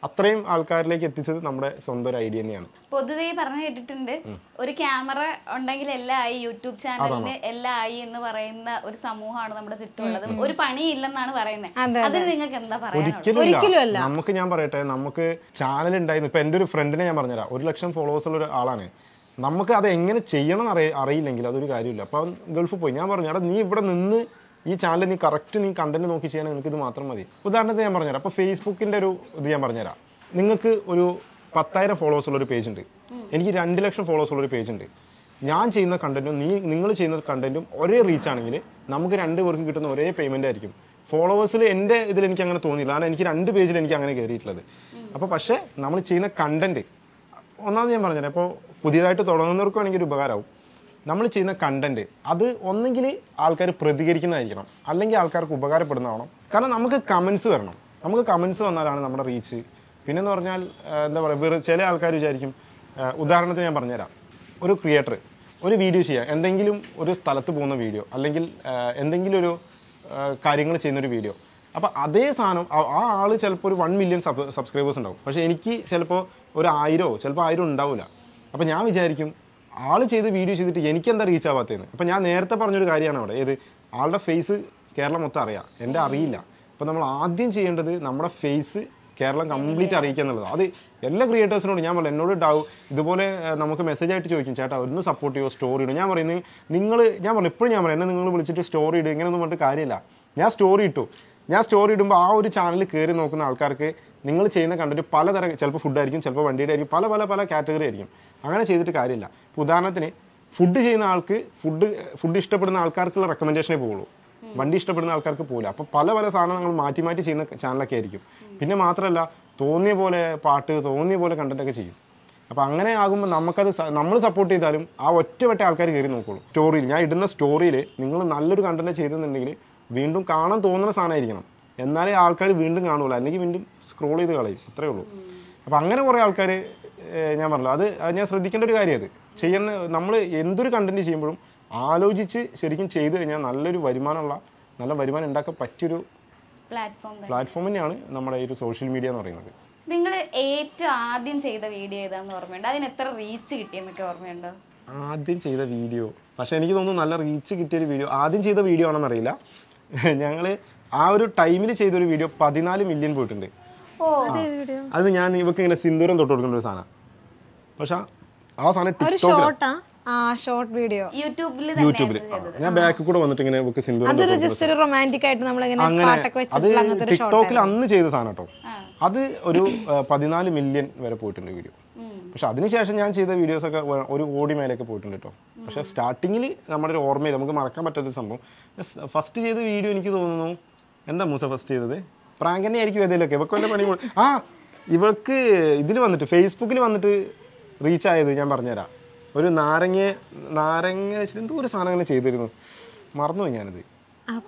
അത്രയും ആൾക്കാരിലേക്ക് എത്തിച്ചത് നമ്മുടെ സ്വന്തം ഒരു ഐഡിയ തന്നെയാണ്. പൊതുവേ പറഞ്ഞു കേട്ടിട്ടുണ്ട് ഒരു ക്യാമറ ഉണ്ടെങ്കിൽ എല്ലാം ആയി യൂട്യൂബ് ചാനലിന് എല്ലാം ആയി എന്ന് പറയുന്ന ഒരു സമൂഹമാണ് നമ്മുടെ ചുറ്റുമുള്ളത്. ഒരു പണിയില്ലെന്നാണ് പറയുന്നത് അതിന് നിങ്ങൾക്ക് എന്താ പറയുക ഒരിക്കലും ഇല്ല. നമുക്ക് ഞാൻ പറയട്ടെ നമുക്ക് ചാനൽ ഉണ്ടായിരുന്നു. ഇപ്പൊ എന്റെ ഒരു ഫ്രണ്ടിനെ ഞാൻ പറഞ്ഞുതരാം. ഒരു ലക്ഷം ഫോളോവേഴ്സ് ഉള്ള ഒരു ആളാണ്. നമുക്ക് അത് എങ്ങനെ ചെയ്യണം അറിയില്ലെങ്കിൽ അതൊരു കാര്യമില്ല. അപ്പൊ ഗൾഫ് പോയി. ഞാൻ പറഞ്ഞു എടാ നീ ഇവിടെ നിന്ന് ഈ ചാനൽ നീ കറക്റ്റ് നീ കണ്ടന്റ് നോക്കി ചെയ്യാൻ നിങ്ങൾക്ക് ഇത് മാത്രം മതി. ഉദാഹരണത്തിന് ഞാൻ പറഞ്ഞുതരാം. അപ്പോൾ ഫേസ്ബുക്കിന്റെ ഒരു ഇത് ഞാൻ പറഞ്ഞുതരാം. നിങ്ങൾക്ക് ഒരു പത്തായിരം ഫോളോവേഴ്സ് ഉള്ള ഒരു പേജ് ഉണ്ട്. എനിക്ക് രണ്ട് ലക്ഷം ഫോളോവേഴ്സ് ഉള്ള ഒരു പേജ് ഉണ്ട്. ഞാൻ ചെയ്യുന്ന കണ്ടന്റും നീ നിങ്ങൾ ചെയ്യുന്ന കണ്ടന്റും ഒരേ റീച്ച് ആണെങ്കിൽ നമുക്ക് രണ്ട് പേർക്കും കിട്ടുന്ന ഒരേ പേയ്മെന്റ് ആയിരിക്കും. ഫോളോവേഴ്സിൽ എന്റെ ഇതിൽ എനിക്ക് അങ്ങനെ തോന്നിയില്ല. കാരണം എനിക്ക് രണ്ട് പേജിൽ എനിക്ക് അങ്ങനെ കയറിയിട്ടുള്ളത് അപ്പോൾ പക്ഷേ നമ്മൾ ചെയ്യുന്ന കണ്ടന്റ് ഒന്നാമത് ഞാൻ പറഞ്ഞുതരാം. ഇപ്പോൾ പുതിയതായിട്ട് തുടങ്ങുന്നവർക്ക് വേണമെങ്കിൽ ഒരു ഉപകാരമാവും. നമ്മൾ ചെയ്യുന്ന കണ്ടന്റ് അത് ഒന്നെങ്കിൽ ആൾക്കാർ പ്രതികരിക്കുന്നതായിരിക്കണം. അല്ലെങ്കിൽ ആൾക്കാർക്ക് ഉപകാരപ്പെടുന്നതാവണം. കാരണം നമുക്ക് കമൻസ് വരണം. നമുക്ക് കമൻസ് വന്നാലാണ് നമ്മുടെ റീച്ച് പിന്നെന്ന് പറഞ്ഞാൽ എന്താ പറയുക വേറെ ചില ആൾക്കാർ വിചാരിക്കും ഉദാഹരണത്തിന് ഞാൻ പറഞ്ഞുതരാം. ഒരു ക്രിയേറ്റർ ഒരു വീഡിയോ ചെയ്യുക. എന്തെങ്കിലും ഒരു സ്ഥലത്ത് പോകുന്ന വീഡിയോ അല്ലെങ്കിൽ എന്തെങ്കിലും ഒരു കാര്യങ്ങൾ ചെയ്യുന്നൊരു വീഡിയോ അപ്പോൾ അതേ സാധനം ആ- ആൾ ചിലപ്പോൾ ഒരു വൺ മില്യൺ സബ് സബ്സ്ക്രൈബേഴ്സ് ഉണ്ടാവും. പക്ഷേ എനിക്ക് ചിലപ്പോൾ ഒരു ആയിരമോ ചിലപ്പോൾ ആയിരം ഉണ്ടാവില്ല. അപ്പോൾ ഞാൻ വിചാരിക്കും ആൾ ചെയ്ത് വീഡിയോ ചെയ്തിട്ട് എനിക്കെന്താ റീച്ച് ആവാത്തതെന്ന്? അപ്പോൾ ഞാൻ നേരത്തെ പറഞ്ഞൊരു കാര്യമാണ് അവിടെ. ഏത്? ആളുടെ ഫേസ് കേരളം മൊത്തം അറിയാം. എന്റെ അറിയില്ല. അപ്പോൾ നമ്മൾ ആദ്യം ചെയ്യേണ്ടത് നമ്മുടെ ഫേസ് കേരളം കംപ്ലീറ്റ് അറിയിക്കുക എന്നുള്ളത് അത് എല്ലാ ക്രിയേറ്റേഴ്സിനോട് ഞാൻ പറഞ്ഞു എന്നോട് ഡൗ ഇതുപോലെ നമുക്ക് മെസ്സേജ് ആയിട്ട് ചോദിക്കും. ചേട്ടാ ഒന്ന് സപ്പോർട്ട് ചെയ്യുമോ സ്റ്റോറി ഇടും. ഞാൻ പറയുന്നത് നിങ്ങൾ ഞാൻ പറഞ്ഞു എപ്പോഴും ഞാൻ പറയും എന്നെ നിങ്ങൾ വിളിച്ചിട്ട് സ്റ്റോറി ഇടും ഇങ്ങനെയൊന്നും പറഞ്ഞിട്ട് കാര്യമില്ല. ഞാൻ സ്റ്റോറി ഇട്ടു. ഞാൻ സ്റ്റോറി ഇടുമ്പോൾ ആ ഒരു ചാനൽ കയറി നോക്കുന്ന ആൾക്കാർക്ക് നിങ്ങൾ ചെയ്യുന്ന കണ്ടന്റ് പലതരം ചിലപ്പോൾ ഫുഡായിരിക്കും ചിലപ്പോൾ വണ്ടിയുടെ ആയിരിക്കും പല പല പല കാറ്റഗറി ആയിരിക്കും. അങ്ങനെ ചെയ്തിട്ട് കാര്യമില്ല. ഉദാഹരണത്തിന് ഫുഡ് ചെയ്യുന്ന ആൾക്ക് ഫുഡ് ഫുഡ് ഇഷ്ടപ്പെടുന്ന ആൾക്കാർക്കുള്ള റെക്കമെൻഡേഷനേ പോകുള്ളൂ വണ്ടി ഇഷ്ടപ്പെടുന്ന ആൾക്കാർക്ക് പോകില്ല അപ്പോൾ പല പല സാധനങ്ങൾ മാറ്റി മാറ്റി ചെയ്യുന്ന ചാനലൊക്കെ ആയിരിക്കും. പിന്നെ മാത്രമല്ല തോന്നിയ പോലെ പാട്ട് തോന്നിയ പോലെ കണ്ടന്റൊക്കെ ചെയ്യും. അപ്പോൾ അങ്ങനെ ആകുമ്പോൾ നമുക്കത് നമ്മൾ സപ്പോർട്ട് ചെയ്താലും ആ ഒറ്റവട്ട ആൾക്കാർ കയറി നോക്കുള്ളൂ. സ്റ്റോറിയിൽ ഞാൻ ഇടുന്ന സ്റ്റോറിയിൽ നിങ്ങൾ നല്ലൊരു കണ്ടന്റ് ചെയ്തെന്നുണ്ടെങ്കിൽ വീണ്ടും കാണാൻ തോന്നുന്ന സാധനമായിരിക്കണം. എന്നാലേ ആൾക്കാർ വീണ്ടും കാണുള്ളൂ. അല്ലെങ്കിൽ വീണ്ടും സ്ക്രോൾ ചെയ്ത് കളയും. അത്രേ ഉള്ളൂ. അപ്പോൾ അങ്ങനെ കുറേ ആൾക്കാർ ഞാൻ പറഞ്ഞു അത് ഞാൻ ശ്രദ്ധിക്കേണ്ട ഒരു കാര്യം അത്. ചെയ്യുന്ന നമ്മൾ എന്തൊരു കണ്ടന്റ് ചെയ്യുമ്പോഴും ആലോചിച്ച് ശരിക്കും ചെയ്തു കഴിഞ്ഞാൽ നല്ലൊരു വരുമാനമുള്ള നല്ല വരുമാനം ഉണ്ടാക്കാൻ പറ്റിയൊരു പ്ലാറ്റ്ഫോം പ്ലാറ്റ്ഫോം തന്നെയാണ് നമ്മുടെ ഈ ഒരു സോഷ്യൽ മീഡിയ എന്ന് പറയുന്നത്. നിങ്ങൾ ഏറ്റവും ആദ്യം ചെയ്ത വീഡിയോ ഏതാന്ന് ഓർമ്മയുണ്ട്? അതിന് എത്ര റീച്ച് കിട്ടിയെന്നൊക്കെ ഓർമ്മയുണ്ടോ? ആദ്യം ചെയ്ത വീഡിയോ പക്ഷെ എനിക്ക് തോന്നുന്നു നല്ല റീച്ച് കിട്ടിയൊരു വീഡിയോ ആദ്യം ചെയ്ത വീഡിയോ ആണെന്നറിയില്ല ഞങ്ങൾ ആ ഒരു ടൈമിൽ ചെയ്തൊരു വീഡിയോ പതിനാല് മില്യൺ പോയിട്ടുണ്ട്. ഓ. അത് ഞാൻ ഇവക്ക് ഇങ്ങനെ സിന്ദൂരം തൊട്ട് കൊടുക്കുന്ന ഒരു സാധനം. പക്ഷെ ആ സാധനം ഒരു ഷോർട്ടാ ആ? ഷോർട്ട് വീഡിയോ യൂട്യൂബിൽ യൂട്യൂബിൽ ഞാൻ ബാക്കിൽ കൂടെ വന്നിട്ട് ഇങ്ങനെ ഇവക്ക് സിന്ദൂരം അതൊരു ജസ്റ്റ് ഒരു റൊമാന്റിക് ആയിട്ട് നമ്മൾ അങ്ങനെ പാട്ടൊക്കെ വെച്ചിട്ടുള്ള അങ്ങനത്തെ ഒരു ഷോർട്ട് ടിക്ടോക്കിൽ അന്ന് ചെയ്ത സാധനം കേട്ടോ. അത് ഒരു പതിനാല് മില്യൺ വരെ പോയിട്ടുണ്ട് വീഡിയോ പക്ഷെ അതിനുശേഷം ഞാൻ ചെയ്ത വീഡിയോസ് ഒക്കെ ഒരു കോടി മേലേക്ക് പോയിട്ടുണ്ട് കേട്ടോ. പക്ഷെ സ്റ്റാർട്ടിങ്ങിൽ നമ്മുടെ ഒരു ഓർമ്മയില്ല. നമുക്ക് മറക്കാൻ പറ്റാത്തൊരു സംഭവം. ഫസ്റ്റ് ചെയ്ത വീഡിയോ എനിക്ക് തോന്നുന്നു എന്താ മൂസ ഫസ്റ്റ് ചെയ്തത്? പ്രാങ്ക് തന്നെ ആയിരിക്കും ഏതെങ്കിലുമൊക്കെ ഇവക്ക് വല്ല പണി ആ ഇവൾക്ക് ഇതിൽ വന്നിട്ട് ഫേസ്ബുക്കിൽ വന്നിട്ട് റീച്ച് ആയത് ഞാൻ പറഞ്ഞുതരാം. ഒരു നാരങ്ങ നാരങ്ങ വെച്ചിട്ട് എന്തോ ഒരു സാധനം അങ്ങനെ ചെയ്തിരുന്നു. മറന്നുപോയി ഞാനത്.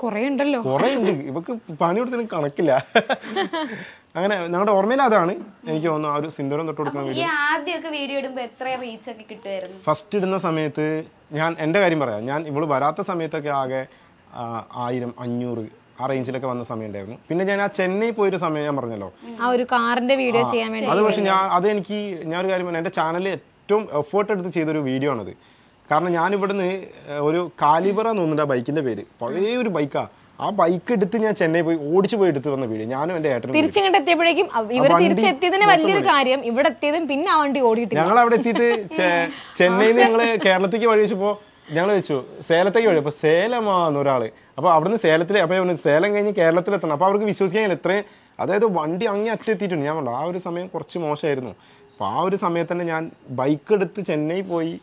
കുറേ ഉണ്ടല്ലോ. കുറെ ഉണ്ട്. ഇവക്ക് പണി കൊടുത്തതിന് കണക്കില്ല. അങ്ങനെ ഞങ്ങളുടെ ഓർമ്മയിൽ അതാണ്. എനിക്ക് തോന്നുന്നു ആ ഒരു സിന്ദൂരം തൊട്ട് കൊടുക്കുന്ന ആദ്യമൊക്കെ വീഡിയോ ഇടുമ്പോൾ എത്ര റീച്ച് ഒക്കെ കിട്ടുമായിരുന്നു ഫസ്റ്റ് ഇടുന്ന സമയത്ത് ഞാൻ എന്റെ കാര്യം പറയാം. ഞാൻ ഇവൾ വരാത്ത സമയത്തൊക്കെ ആകെ ആ, ആയിരം അഞ്ഞൂറ് ആ റേഞ്ചിലൊക്കെ വന്ന സമയം ഉണ്ടായിരുന്നു പിന്നെ ഞാൻ ആ ചെന്നൈ പോയൊരു സമയം ഞാൻ പറഞ്ഞല്ലോ. ആ ഒരു കാറിന്റെ വീഡിയോ ചെയ്യാൻ വേണ്ടി അത് പക്ഷെ ഞാൻ അത് എനിക്ക് ഞാൻ ഒരു കാര്യം പറഞ്ഞു എന്റെ ചാനലിൽ ഏറ്റവും എഫേർട്ട് എടുത്ത് ചെയ്തൊരു വീഡിയോ ആണത്. കാരണം ഞാൻ ഇവിടുന്ന് ഒരു കാലിബറ തോന്നുന്നുണ്ട് ആ ബൈക്കിന്റെ പേര്. പഴയ ഒരു ബൈക്കാ ആ ബൈക്ക് എടുത്ത് ഞാൻ ചെന്നൈ പോയി ഓടിച്ചു പോയി എടുത്ത് വന്ന വീഡിയോ ഞാനും എന്റെ ഏട്ടനും. തിരിച്ചിങ്ങോട്ട് എത്തിയപ്പോഴേക്കും ഇവർ തിരിച്ചെത്തിയതിന് വലിയൊരു കാര്യം ഇവിടെ എത്തിയതും പിന്നെ ആ വണ്ടി ഓടിയിട്ട് ഞങ്ങൾ അവിടെ എത്തിയിട്ട് ചെന്നൈയിൽ നിന്ന് ഞങ്ങൾ കേരളത്തേക്ക് വഴി വെച്ചപ്പോ ഞങ്ങൾ വെച്ചു സേലത്തേക്ക് വഴി. അപ്പൊ സേലമാന്ന് ഒരാൾ. അപ്പൊ അവിടുന്ന് സേലത്തിൽ അപ്പൊ സേലം കഴിഞ്ഞ് കേരളത്തിലെത്തണം. അപ്പൊ അവർക്ക് വിശ്വസിക്കാൻ എത്രയും ഇത്രയും അതായത് വണ്ടി അങ്ങേ അറ്റെത്തിയിട്ടുണ്ട് ഞാൻ പറഞ്ഞു ആ ഒരു സമയം കുറച്ച് മോശമായിരുന്നു. അപ്പൊ ആ ഒരു സമയത്ത് തന്നെ ഞാൻ ബൈക്ക് എടുത്ത് ചെന്നൈ പോയി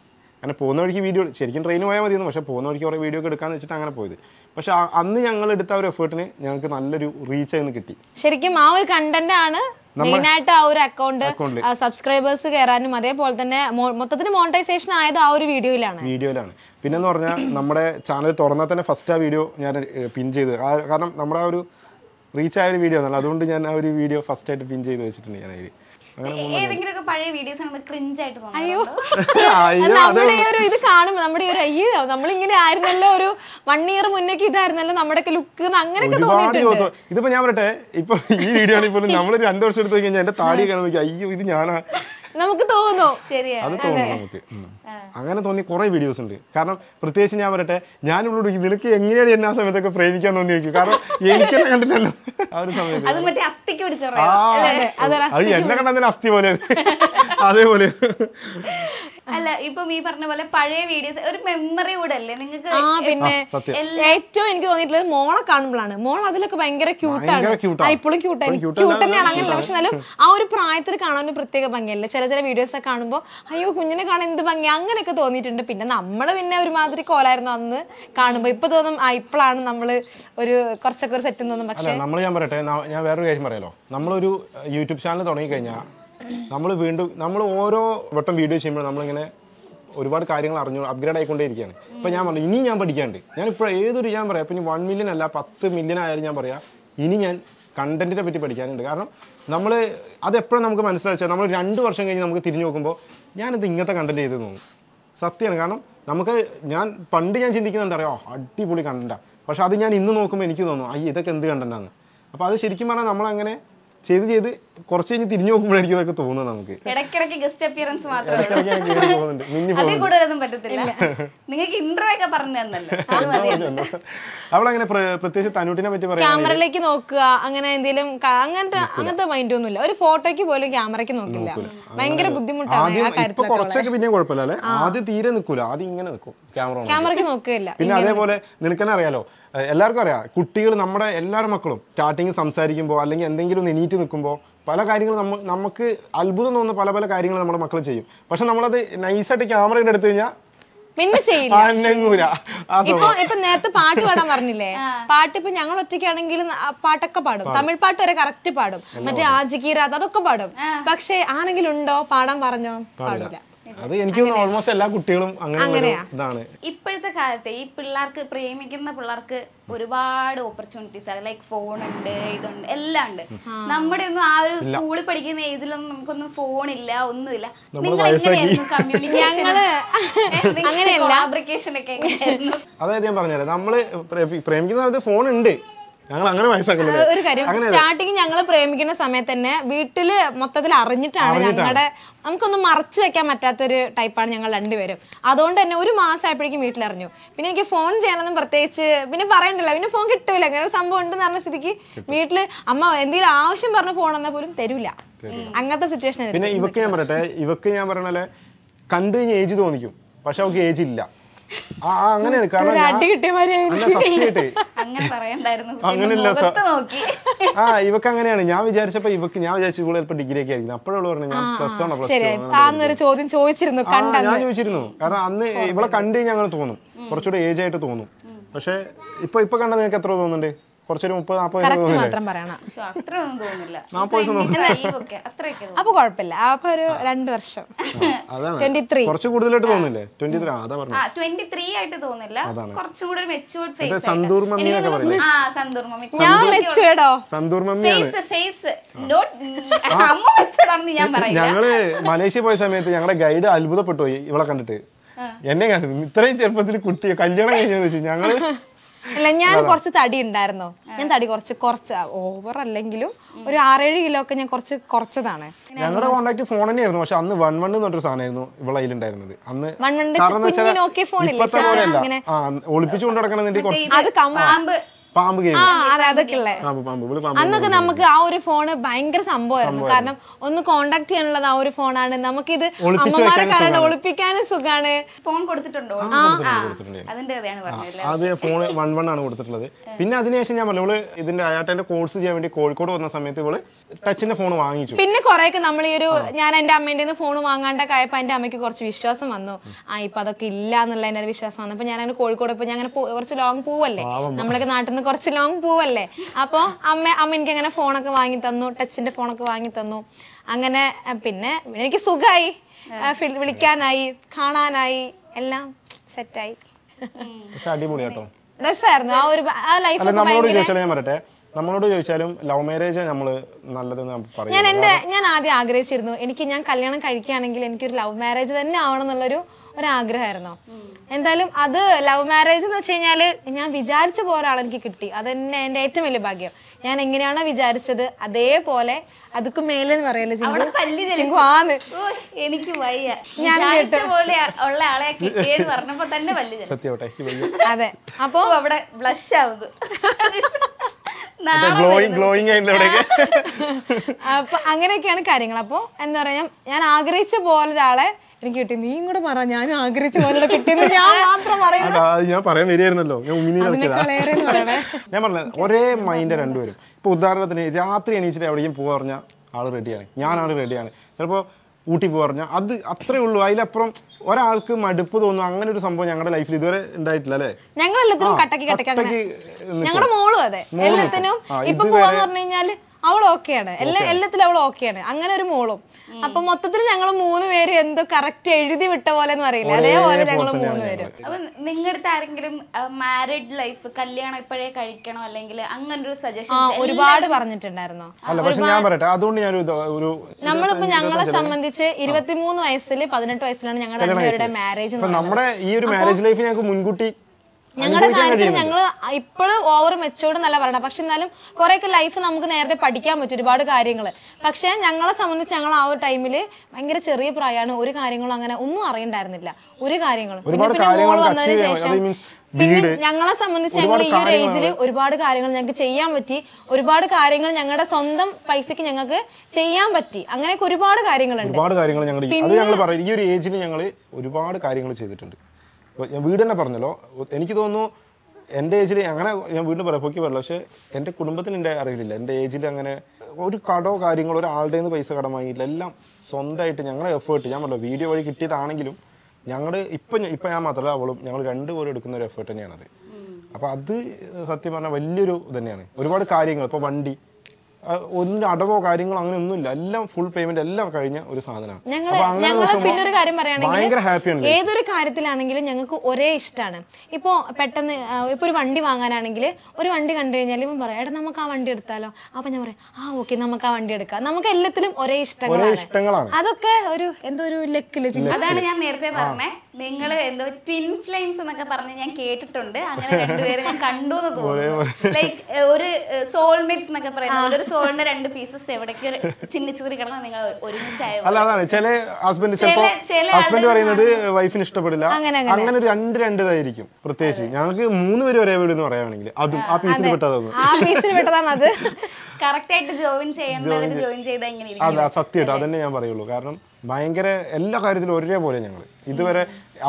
അങ്ങനെ പോകുന്ന വഴിക്ക് വീഡിയോ ശരിക്കും ട്രെയിൻ പോയാൽ മതിയെന്ന് പക്ഷേ പോകുന്ന വഴിക്ക് കുറേ വീഡിയോ ഒക്കെ എടുക്കാന്ന് വെച്ചിട്ട് അങ്ങനെ പോയത്. പക്ഷേ അന്ന് ഞങ്ങൾ എടുത്ത ഒരു എഫേർട്ടിന് ഞങ്ങൾക്ക് നല്ലൊരു റീച്ച് ആയിരുന്നു കിട്ടി. ശരിക്കും ആ ഒരു കണ്ടന്റ് ആണ് മെയിനായിട്ട് ആ ഒരു അക്കൗണ്ട് സബ്സ്ക്രൈബേഴ്സ് കയറാനും അതേപോലെ തന്നെ മൊത്തത്തിന് മൊത്തത്തിൽ മോണിറ്റൈസേഷൻ ആയത് ആ ഒരു വീഡിയോയിലാണ് വീഡിയോയിലാണ് പിന്നെന്ന് പറഞ്ഞാൽ നമ്മുടെ ചാനൽ തുറന്നാൽ തന്നെ ഫസ്റ്റ് ആ വീഡിയോ ഞാൻ പിൻ ചെയ്ത് കാരണം നമ്മുടെ ആ ഒരു റീച്ച് ആയ ഒരു വീഡിയോ ആണല്ലോ. അതുകൊണ്ട് ഞാൻ ആ ഒരു വീഡിയോ ഫസ്റ്റ് ആയിട്ട് പിൻ ചെയ്ത് വെച്ചിട്ടുണ്ട് ഞാൻ അതിൽ അങ്ങനെ ഏതെങ്കിലും പഴയ വീഡിയോസ് ആണ് ക്രിഞ്ച് ആയിട്ട് അയ്യോ. നമ്മുടെ ഒരു ഇത് കാണുമ്പോ നമ്മുടെ ഈ ഒരു അയ്യോ നമ്മളിങ്ങനെ ആയിരുന്നല്ലോ ഒരു വൺ ഇയർ മുന്നേക്ക് ഇതായിരുന്നല്ലോ നമ്മുടെ ലുക്ക് അങ്ങനെയൊക്കെ തോന്നിയിട്ടുണ്ട്. ഇതിപ്പോ ഞാൻ പറയട്ടെ ഇപ്പൊ ഈ വീഡിയോ ആണെങ്കിൽ പോലും നമ്മൾ രണ്ടു വർഷം എടുത്തു കഴിഞ്ഞാൽ എന്റെ താടി കാണുമ്പോൾ അയ്യോ ഇത് ഞാനാ. നമുക്ക് തോന്നുന്നു. ശരിയാണ് നമുക്ക്. അങ്ങനെ തോന്നി കുറേ വീഡിയോസ് ഉണ്ട്. കാരണം പ്രത്യേകിച്ച് ഞാൻ പറയട്ടെ ഞാൻ ഇവളോട് നിനക്ക് എങ്ങനെയാണ് എന്നെ ആ സമയത്തൊക്കെ പ്രേമിക്കാൻ തോന്നി ചോദിക്കും കാരണം എനിക്കെന്നെ കണ്ടിട്ടല്ലോ ആ ഒരു സമയത്ത്. അത് എന്നെ കണ്ടതിന് അസ്ഥി പോലെ. അതേപോലെ. അല്ല ഇപ്പം ഈ പറഞ്ഞ പോലെ പഴയ വീഡിയോസ് ഒരു മെമ്മറി കൂടെ അല്ലേ? നിങ്ങൾക്ക് ആ പിന്നെ ഏറ്റവും എനിക്ക് തോന്നിയിട്ടുള്ളത് മോളെ കാണുമ്പോഴാണ്. മോൾ അതിലൊക്കെ ഭയങ്കര ക്യൂട്ടാണ് ഇപ്പോഴും ക്യൂട്ട് തന്നെയാണ് അങ്ങനെയല്ല. പക്ഷെ എന്നാലും ആ ഒരു പ്രായത്തിൽ കാണാൻ ഒരു പ്രത്യേക ഭംഗിയല്ലേ? ചില ചില വീഡിയോസ് ഒക്കെ കാണുമ്പോൾ അയ്യോ കുഞ്ഞിനെ കാണാൻ എന്ത് ഭംഗി അങ്ങനെയൊക്കെ തോന്നിയിട്ടുണ്ട്. പിന്നെ നമ്മൾ പിന്നെ ഒരുമാതിരി കോലായിരുന്നു അന്ന് കാണുമ്പോൾ ഇപ്പൊ തോന്നും ആ ഇപ്പോഴാണ് നമ്മൾ ഒരു കുറച്ചൊക്കെ ഒരു സെറ്റ് തോന്നും. പക്ഷേ നമ്മൾ ഞാൻ പറയട്ടെ ഞാൻ വേറൊരു കാര്യം പറയാലോ. നമ്മളൊരു യൂട്യൂബ് ചാനൽ തുടങ്ങി കഴിഞ്ഞാൽ നമ്മൾ വീണ്ടും നമ്മൾ ഓരോ വട്ടം വീഡിയോ ചെയ്യുമ്പോൾ നമ്മളിങ്ങനെ ഒരുപാട് കാര്യങ്ങൾ അറിഞ്ഞു അപ്ഗ്രേഡ് ആയിക്കൊണ്ടേയിരിക്കുകയാണ്. ഇപ്പം ഞാൻ പറഞ്ഞു ഇനി ഞാൻ പഠിക്കാണ്ട് ഞാൻ ഇപ്പോൾ ഏതൊരു ഞാൻ പറയാം ഇപ്പം ഇനി വൺ മില്യൺ അല്ല പത്ത് മില്യൺ ആയാലും ഞാൻ പറയാം ഇനി ഞാൻ കണ്ടന്റിനെ പറ്റി പഠിക്കാനുണ്ട്. കാരണം നമ്മൾ അതെപ്പോഴും നമുക്ക് മനസ്സിലാച്ചാൽ നമ്മൾ രണ്ട് വർഷം കഴിഞ്ഞ് നമുക്ക് തിരിഞ്ഞു നോക്കുമ്പോൾ ഞാനിത് ഇങ്ങനത്തെ കണ്ടന്റ് ചെയ്ത് തോന്നും. സത്യമാണ് കാരണം നമുക്ക് ഞാൻ പണ്ട് ഞാൻ ചിന്തിക്കുന്നത് എന്താ പറയുക അടിപൊളി കണ്ടന്റാ പക്ഷെ അത് ഞാൻ ഇന്ന് നോക്കുമ്പോൾ എനിക്ക് തോന്നും അയ്യ ഇതൊക്കെ എന്ത് കണ്ടന്റാന്ന് അപ്പോൾ അത് ശരിക്കും പറഞ്ഞാൽ നമ്മളങ്ങനെ ചെയ്ത് ചെയ്ത് കുറച്ച് കഴിഞ്ഞ് തിരിഞ്ഞു നോക്കുമ്പോഴായിരിക്കും ഇതൊക്കെ തോന്നുന്നത് നമുക്ക്. ഇടയ്ക്കിടയ്ക്ക് ഗസ്റ്റ് അപ്പിയറൻസ് നിങ്ങൾക്ക് ഇന്റർവ്യൂ ഒക്കെ പറഞ്ഞു തന്നല്ലോ. അങ്ങനെ അവളങ്ങനെ പ്രത്യേകിച്ച് തനുട്ടിനെ പറ്റി പറയാൻ ക്യാമറയിലേക്ക് നോക്കുക അങ്ങനെ എന്തെങ്കിലും അങ്ങനത്തെ അങ്ങനത്തെ മൈൻഡ് ഒന്നുമില്ല ഒരു ഫോട്ടോയ്ക്ക് പോലും ക്യാമറയ്ക്ക് നോക്കില്ല. ഭയങ്കര ബുദ്ധിമുട്ടാണ് ഇപ്പൊ കുറച്ചൊക്കെ പിന്നെ കുഴപ്പമില്ല അല്ലേ? ആദ്യം തീരെ നിൽക്കൂല ആദ്യം ഇങ്ങനെ നിൽക്കും ക്യാമറ ക്യാമറയ്ക്ക് നോക്കുകയില്ല. പിന്നെ അതേപോലെ നിനക്കെന്നെ അറിയാലോ? എല്ലാവർക്കും അറിയാം. കുട്ടികൾ നമ്മുടെ എല്ലാവരുടെ മക്കളും സ്റ്റാർട്ടിങ് സംസാരിക്കുമ്പോൾ അല്ലെങ്കിൽ എന്തെങ്കിലും ഒന്ന് എണീറ്റ് നിൽക്കുമ്പോൾ പല കാര്യങ്ങളും നമ്മൾ നമുക്ക് അത്ഭുതം തോന്നുന്ന പല പല കാര്യങ്ങൾ നമ്മുടെ മക്കൾ ചെയ്യും. പക്ഷെ നമ്മളത് നൈസായിട്ട് ക്യാമറയുടെ എടുത്തു കഴിഞ്ഞാൽ പിന്നെ ചെയ്യില്ല. ഇപ്പൊ ഇപ്പൊ നേരത്തെ പാട്ട് പാടാൻ പറഞ്ഞില്ലേ? പാട്ട് ഇപ്പൊ ഞങ്ങൾ ഒറ്റയ്ക്കാണെങ്കിലും പാട്ടൊക്കെ പാടും. തമിഴ് പാട്ട് വരെ കറക്റ്റ് പാടും. മറ്റേ ആജിക്കീരാത് അതൊക്കെ പാടും. പക്ഷെ ആരെങ്കിലും ഉണ്ടോ പാടാൻ പറഞ്ഞോ? പാടില്ല. അത് എനിക്ക് ഓൾമോസ്റ്റ് എല്ലാ കുട്ടികളും അങ്ങനെ ഇതാണ്. ഇപ്പോഴത്തെ കാലത്ത് ഈ പിള്ളേർക്ക് പ്രേമിക്കുന്ന പിള്ളേർക്ക് ഒരുപാട് ഓപ്പർച്യൂണിറ്റീസ് ആണ്. ലൈക്ക് ഫോൺ ഉണ്ട് ഇതുണ്ട് എല്ലാം ഉണ്ട്. നമ്മുടെ ഒന്നും ആ ഒരു സ്കൂളിൽ പഠിക്കുന്ന ഏജിലൊന്നും നമുക്കൊന്നും ഫോൺ ഇല്ല ഒന്നുമില്ല. നിങ്ങൾ എങ്ങനെയായിരുന്നു കമ്മ്യൂണിക്കേഷൻ അങ്ങനെയല്ല. ഒക്കെ അതായത് ഞാൻ പറഞ്ഞുതരാം. നമ്മൾ പ്രേ- പ്രേമിക്കുന്ന സമയത്ത് ഫോൺ ഉണ്ട്. ഞങ്ങൾ അങ്ങനെ വയസ്സാക്കുന്നത് ഒരു കാര്യം. സ്റ്റാർട്ടിങ് ഞങ്ങൾ പ്രേമിക്കുന്ന സമയത്ത് തന്നെ വീട്ടിൽ മൊത്തത്തിൽ അറിഞ്ഞിട്ടാണ് ഞങ്ങളുടെ നമുക്കൊന്നും മറച്ചു വെക്കാൻ പറ്റാത്തൊരു ടൈപ്പാണ് ഞങ്ങൾ രണ്ടുപേരും. അതുകൊണ്ട് തന്നെ ഒരു മാസം ആയപ്പോഴേക്കും വീട്ടിലറിഞ്ഞു. പിന്നെ എനിക്ക് ഫോൺ ചെയ്യാനൊന്നും പ്രത്യേകിച്ച് പിന്നെ പറയണ്ടല്ലോ പിന്നെ ഫോൺ കിട്ടൂല. അങ്ങനെ ഒരു സംഭവം ഉണ്ടെന്ന് പറഞ്ഞ സ്ഥിതിക്ക് വീട്ടിൽ അമ്മ എന്തെങ്കിലും ആവശ്യം പറഞ്ഞ ഫോൺ എന്നാൽ പോലും തരൂല. അങ്ങനത്തെ സിറ്റുവേഷൻ പിന്നെ ഇവക്ക് ഞാൻ പറയട്ടെ ഇവക്ക് ഞാൻ പറയണല്ലേ കണ്ടു കഴിഞ്ഞ ഏജ് തോന്നിക്കും. പക്ഷെ അവക്ക് ഏജ് ഇല്ല. ആ അങ്ങനെയാണ്. കാരണം അങ്ങനെയല്ല ആ ഇവക്ക് അങ്ങനെയാണ്. ഞാൻ വിചാരിച്ചപ്പോ ഇവക്ക് ഞാൻ വിചാരിച്ചു ഇവിടെ ചിലപ്പോൾ ഡിഗ്രി ഒക്കെ ആയിരിക്കും. അപ്പോഴുള്ള പറഞ്ഞു ഞാൻ പ്ലസ് വൺ പ്ലസ് ചോദ്യം ചോദിച്ചിരുന്നു ഞാൻ ചോദിച്ചിരുന്നു. കാരണം അന്ന് ഇവളെ കണ്ടു കഴിഞ്ഞാൽ അങ്ങനെ തോന്നും. കുറച്ചുകൂടെ ഏജ് ആയിട്ട് തോന്നും. പക്ഷെ ഇപ്പൊ ഇപ്പൊ കണ്ട നിങ്ങൾക്ക് എത്ര തോന്നുന്നുണ്ട്? കുറച്ചൊരു മുപ്പത് നാൽപ്പത് വയസ്സ് കറക്റ്റ് മാത്രം പറയണം. പക്ഷെ അത്ര ഒന്നും തോന്നില്ല. അപ്പൊ കുഴപ്പമില്ല. അപ്പൊ ഒരു രണ്ട് വർഷം. അതാണ്. കുറച്ച് കൂടുതലായിട്ട് തോന്നില്ലേ? ട്വന്റി ത്രീ അതാ പറഞ്ഞു ട്വന്റി ത്രീ ആയിട്ട് തോന്നില്ല. മെച്ചൂർഡ് ഫേസ് സന്തൂർ മമ്മി എന്നൊക്കെ പറയില്ലേ? ആ സന്തൂർ മമ്മി. ഞാൻ വെച്ചുവേടോ സന്തൂർ മമ്മിയാണ്. ഫേസ് ഫേസ് നോട്ട് അമ്മ വെച്ചതാണെന്ന് ഞാൻ പറയില്ല. ഞങ്ങൾ മലേഷ്യ പോയ സമയത്ത് ഞങ്ങളുടെ ഗൈഡ് അത്ഭുതപ്പെട്ടു പോയി ഇവളെ കണ്ടിട്ട്. എന്നെ കണ്ടിട്ട്. ഇത്രയും ചെറുപ്പത്തിൽ കുട്ടി കല്യാണം കഴിഞ്ഞെന്ന് വെച്ച് ഞങ്ങൾ അല്ല ഞാൻ കുറച്ച് തടി ഉണ്ടായിരുന്നു. ഞാൻ തടി കുറച്ച് കുറച്ച് ഓവർ അല്ലെങ്കിലും ഒരു ആറേഴ് കിലോ ഒക്കെ ഞാൻ കുറച്ച് കുറച്ചതാണ്. ഞങ്ങളുടെ കോൺടാക്ട് ഫോൺ തന്നെയായിരുന്നു. പക്ഷെ അന്ന് വൺ വൺ എന്നൊരു സാധനമായിരുന്നു ഇവിടെ കയ്യിലുണ്ടായിരുന്നത്. അന്ന് വൺ വൺ ന്റെ കാരണം എന്ന് കുഞ്ഞ് വെച്ചാൽ Nokia phone ഇല്ലേ? ഇപ്പത്തെ ചാ- പോലെയല്ല. അങ്ങനെ. ആ ഒളിപ്പിച്ചു കുറച്ച് അത് കമ്മ പാമ്പ് അന്നൊക്കെ നമുക്ക് ആ ഒരു ഫോണ് ഭയങ്കര സംഭവമായിരുന്നു. കാരണം ഒന്ന് കോണ്ടാക്ട് ചെയ്യാനുള്ളത് ആ ഒരു ഫോണാണ് നമുക്ക് ഇത് അമ്മമാരെ കാരണം ഒളിപ്പിക്കാനും സുഖാണ്. ഫോൺ കൊടുത്തിട്ടുണ്ടോ? അതെ ഫോൺ വൺ വൺ ആണ് കൊടുത്തിട്ടുള്ളത്. പിന്നെ അതിനുശേഷം ഞാൻ പറഞ്ഞു ഇവൾ ഇതിന്റെ അയാട്ടന്റെ കോഴ്സ് ചെയ്യാൻ വേണ്ടി കോഴിക്കോട് വന്ന സമയത്ത് ഇവൾ ടച്ചിന്റെ ഫോൺ വാങ്ങിച്ചു. പിന്നെ കുറെയൊക്കെ നമ്മൾ ഈ ഒരു ഞാൻ എന്റെ അമ്മേന്റെ ഫോൺ വാങ്ങാണ്ടൊക്കെ ആയപ്പോ എന്റെ അമ്മയ്ക്ക് കുറച്ച് വിശ്വാസം വന്നു. ആ ഇപ്പൊ അതൊക്കെ ഇല്ല എന്നുള്ള എന്റെ ഒരു വിശ്വാസം വന്നു. അപ്പൊ ഞാൻ അങ്ങനെ കോഴിക്കോട് ഇപ്പൊ ഞാൻ അങ്ങനെ കുറച്ച് ലോങ് പോവല്ലേ? നമ്മളൊക്കെ നാട്ടിൽ നിന്ന് കുറച്ച് ലോങ് പോവല്ലേ? അപ്പൊ അമ്മ അമ്മ എനിക്ക് അങ്ങനെ ഫോണൊക്കെ വാങ്ങി തന്നു. ടച്ചിന്റെ ഫോണൊക്കെ വാങ്ങി തന്നു. അങ്ങനെ പിന്നെ എനിക്ക് സുഖമായി വിളിക്കാനായി കാണാനായി എല്ലാം സെറ്റായി. അടിപൊളി കേട്ടോ. രസമായിരുന്നു ആ ഒരു ആ ലൈഫ് നമ്മളോട് ചോദിച്ചാലും ഞാൻ പറയട്ടെ. നമ്മളോട് ചോദിച്ചാലും ലവ് മാരേജ് നമ്മൾ നല്ലതെന്ന് പറയും. ഞാൻ എന്റെ ഞാൻ ആദ്യം ആഗ്രഹിച്ചിരുന്നു. എനിക്ക് ഞാൻ കല്യാണം കഴിക്കുകയാണെങ്കിൽ എനിക്കൊരു ലവ് മാരേജ് തന്നെ ആവണം എന്നുള്ളൊരു ഒരു ആഗ്രഹമായിരുന്നു എന്തായാലും അത് ലവ് മാരേജ് എന്ന് വെച്ച് കഴിഞ്ഞാൽ ഞാൻ വിചാരിച്ച പോലെ ആളെനിക്ക് കിട്ടി. അതന്നെ എന്റെ ഏറ്റവും വലിയ ഭാഗ്യം. ഞാൻ എങ്ങനെയാണോ വിചാരിച്ചത് അതേപോലെ അതൊക്കെ മേലെന്ന് പറയല്ലേ ചിങ്കു? ചിങ്കു ആന്ന്. എനിക്ക് വയ്യ. ഞാൻ പോലെ ഉള്ള ആളെ കിട്ടിയെന്ന് പറഞ്ഞപ്പോ തന്നെ വല്യ അതെ. അപ്പൊ അവിടെ ബ്ലഷ് ആവുന്നു. അപ്പൊ അങ്ങനെയൊക്കെയാണ് കാര്യങ്ങൾ. അപ്പൊ എന്താ പറയാ ഞാൻ ആഗ്രഹിച്ച പോലെ ഒരാളെ എനിക്ക് കിട്ടി. നീ കൂടെ പറ. ഞാൻ ആഗ്രഹിച്ച പോലെ കിട്ടിയത് ഞാൻ മാത്രം പറയുന്നത്. ഞാൻ പറയാൻ വരികയായിരുന്നല്ലോ. ഞാൻ ഞാൻ പറഞ്ഞ ഒരേ മൈൻഡ് രണ്ടുപേരും. ഇപ്പൊ ഉദാഹരണത്തിന് രാത്രി എണീച്ചിട്ട് എവിടെയും പോകാൻ പറഞ്ഞാൽ ആൾ റെഡിയാണ് ഞാനാണ് റെഡിയാണ് ചിലപ്പോൾ ഊട്ടി പോകാൻ അത് അത്രേ ഉള്ളൂ. അതിലപ്പുറം ഒരാൾക്ക് മടുപ്പ് തോന്നും അങ്ങനെ ഒരു സംഭവം ഞങ്ങളുടെ ലൈഫിൽ ഇതുവരെ ഉണ്ടായിട്ടില്ല അല്ലേ? ഞങ്ങൾ എല്ലാത്തിനും കട്ടക്ക് കട്ടക്ക്. ഞങ്ങളുടെ മോളും അതെ. എല്ലാത്തിനും ഇപ്പൊ പോവാന്ന് പറഞ്ഞു കഴിഞ്ഞാൽ അവൾ ഓക്കെയാണ്. എല്ലാ എല്ലാത്തിലും അവൾ ഓക്കെയാണ്. അങ്ങനെ ഒരു മോളും. അപ്പൊ മൊത്തത്തിൽ ഞങ്ങൾ മൂന്ന് പേര് എന്തോ കറക്റ്റ് എഴുതി വിട്ട പോലെ എന്ന് പറയില്ല അതേപോലെ ഞങ്ങൾ മൂന്ന് പേര്. അപ്പൊ നിങ്ങളുടെ ആരെങ്കിലും മാരിഡ് ലൈഫ് കല്യാണം ഇപ്പോഴേ കഴിക്കണോ? അല്ലെങ്കിൽ അങ്ങനെ ഒരു സജഷൻ ഒരുപാട് പറഞ്ഞിട്ടുണ്ടായിരുന്നോ. പക്ഷെ ഞാൻ പറയട്ടെ. അതുകൊണ്ട് ഞാൻ ഒരു നമ്മളിപ്പോ ഞങ്ങളെ സംബന്ധിച്ച് ഇരുപത്തിമൂന്ന് വയസ്സിൽ പതിനെട്ട് വയസ്സിലാണ് ഞങ്ങളുടെ രണ്ടുപേരുടെ മാരേജ് നമ്മുടെ ഈ ഒരു മാരേജ് ലൈഫ് ഞങ്ങൾക്ക് മുൻകൂട്ടി ഞങ്ങളുടെ കാര്യത്തിൽ. ഞങ്ങൾ ഇപ്പോഴും ഓവർ മെച്ചോർഡ് എന്നല്ല പറയണം. പക്ഷെ എന്നാലും കുറെയൊക്കെ ലൈഫ് നമുക്ക് നേരത്തെ പഠിക്കാൻ പറ്റും ഒരുപാട് കാര്യങ്ങൾ പക്ഷേ ഞങ്ങളെ സംബന്ധിച്ച് ഞങ്ങൾ ആ ഒരു ടൈമിൽ ഭയങ്കര ചെറിയ പ്രായമാണ് ഒരു കാര്യങ്ങളും അങ്ങനെ ഒന്നും അറിയണ്ടായിരുന്നില്ല. ഒരു കാര്യങ്ങളും. പിന്നെ പിന്നെ മോൾ വന്നതിന് ശേഷം പിന്നെ ഞങ്ങളെ സംബന്ധിച്ച് ഞങ്ങൾ ഈ ഒരു ഏജിൽ ഒരുപാട് കാര്യങ്ങൾ ഞങ്ങൾക്ക് ചെയ്യാൻ പറ്റി. ഒരുപാട് കാര്യങ്ങൾ ഞങ്ങളുടെ സ്വന്തം പൈസക്ക് ഞങ്ങൾക്ക് ചെയ്യാൻ പറ്റി. അങ്ങനെയൊക്കെ ഒരുപാട് കാര്യങ്ങളുണ്ട്. ഒരുപാട് കാര്യങ്ങൾ ഞങ്ങൾ ഈ ഒരു ഏജിൽ ഞങ്ങൾ ഒരുപാട് കാര്യങ്ങൾ ചെയ്തിട്ടുണ്ട്. ഞാൻ വീട് തന്നെ പറഞ്ഞല്ലോ. എനിക്ക് തോന്നുന്നു എന്റെ ഏജിൽ അങ്ങനെ ഞാൻ വീണ്ടും പറയാം പൊക്കി പറയല്ലോ പക്ഷേ എന്റെ കുടുംബത്തിൽ എന്റെ അറിയില്ല എന്റെ ഏജിൽ അങ്ങനെ ഒരു കടോ കാര്യങ്ങളോ ഒരാളുടെ നിന്ന് പൈസ കടം വാങ്ങിയില്ല എല്ലാം സ്വന്തമായിട്ട് ഞങ്ങളുടെ എഫേർട്ട് ഞാൻ പറഞ്ഞല്ലോ വീഡിയോ വഴി കിട്ടിയതാണെങ്കിലും ഞങ്ങൾ ഇപ്പം ഇപ്പം ഞാൻ മാത്രമല്ല അവളും ഞങ്ങൾ രണ്ടുപേരും എടുക്കുന്ന ഒരു എഫേർട്ട് തന്നെയാണത്. അപ്പോൾ അത് സത്യം പറഞ്ഞാൽ വലിയൊരു ഇത് തന്നെയാണ് ഒരുപാട് കാര്യങ്ങൾ ഇപ്പോൾ വണ്ടി ഒന്നിന്റെ അടവോ കാര്യങ്ങളോ അങ്ങനെ ഒന്നുമില്ല എല്ലാം ഫുൾ പേയ്മെന്റ് എല്ലാം കഴിഞ്ഞ ഒരു സാധനമാണ്. ഏതൊരു കാര്യത്തിലാണെങ്കിലും ഞങ്ങൾക്ക് ഒരേ ഇഷ്ടമാണ് ഇപ്പോൾ പെട്ടെന്ന് ഇപ്പൊ ഒരു വണ്ടി വാങ്ങാനാണെങ്കിൽ ഒരു വണ്ടി കണ്ടു കഴിഞ്ഞാൽ ഇപ്പം പറയാം എടാ നമുക്ക് ആ വണ്ടി എടുത്താലോ? അപ്പൊ ഞാൻ പറയാം ആ ഓക്കെ നമുക്ക് ആ വണ്ടി എടുക്കാം. നമുക്ക് എല്ലാത്തിലും ഒരേ ഇഷ്ടങ്ങളാണ്. ഇഷ്ടങ്ങളാണ്. അതൊക്കെ ഒരു എന്തോ ഒരു ലക്കിൽ അതാണ് ഞാൻ നേരത്തെ പറഞ്ഞേ. നിങ്ങൾ എന്തോ ട്വിൻ ഫ്ലെയിംസ് എന്നൊക്കെ പറഞ്ഞ് ഞാൻ കേട്ടിട്ടുണ്ട്. അങ്ങനെ രണ്ടുപേരെ ഞാൻ കണ്ടു എന്ന് തോന്നുന്നു ലൈക്ക് ഒരു സോൾമേറ്റ്സ് എന്നൊക്കെ പറയുന്നത് ഒരു സോളിന്റെ രണ്ട് പീസസ് എവിടേക്ക് ചിന്നിച്ചിറി കിടന്ന നിങ്ങൾ ഒരുമിച്ചായ? അല്ല അതാണ്. ചില ഹസ്ബൻഡ് ചിലപ്പോ ചില ഹസ്ബൻഡ് പറയുന്നത് വൈഫിന് ഇഷ്ടപ്പെടില്ല. അങ്ങനെ, രണ്ട് രണ്ട് ഇതായിരിക്കും പ്രത്യേകിച്ച്. ഞങ്ങൾക്ക് മൂന്ന് പേര് ഒരേ വീട് എന്ന് പറയുകയാണെങ്കിൽ അതും ആ പീസിൽ പെട്ടതൊന്നും ആ പീസിൽ പെട്ടതാണ് അത്. കറക്റ്റ് ആയിട്ട് ജോയിൻ ചെയ്യേണ്ടവർ ജോയിൻ ചെയ്താൽ ഇങ്ങനെ ഇരിക്കും. അതെ സത്യമായിട്ട്. അതന്നെ ഞാൻ പറയുള്ളൂ. കാരണം ഭയങ്കര എല്ലാ കാര്യത്തിലും ഒരേപോലെ ഞങ്ങൾ ഇതുവരെ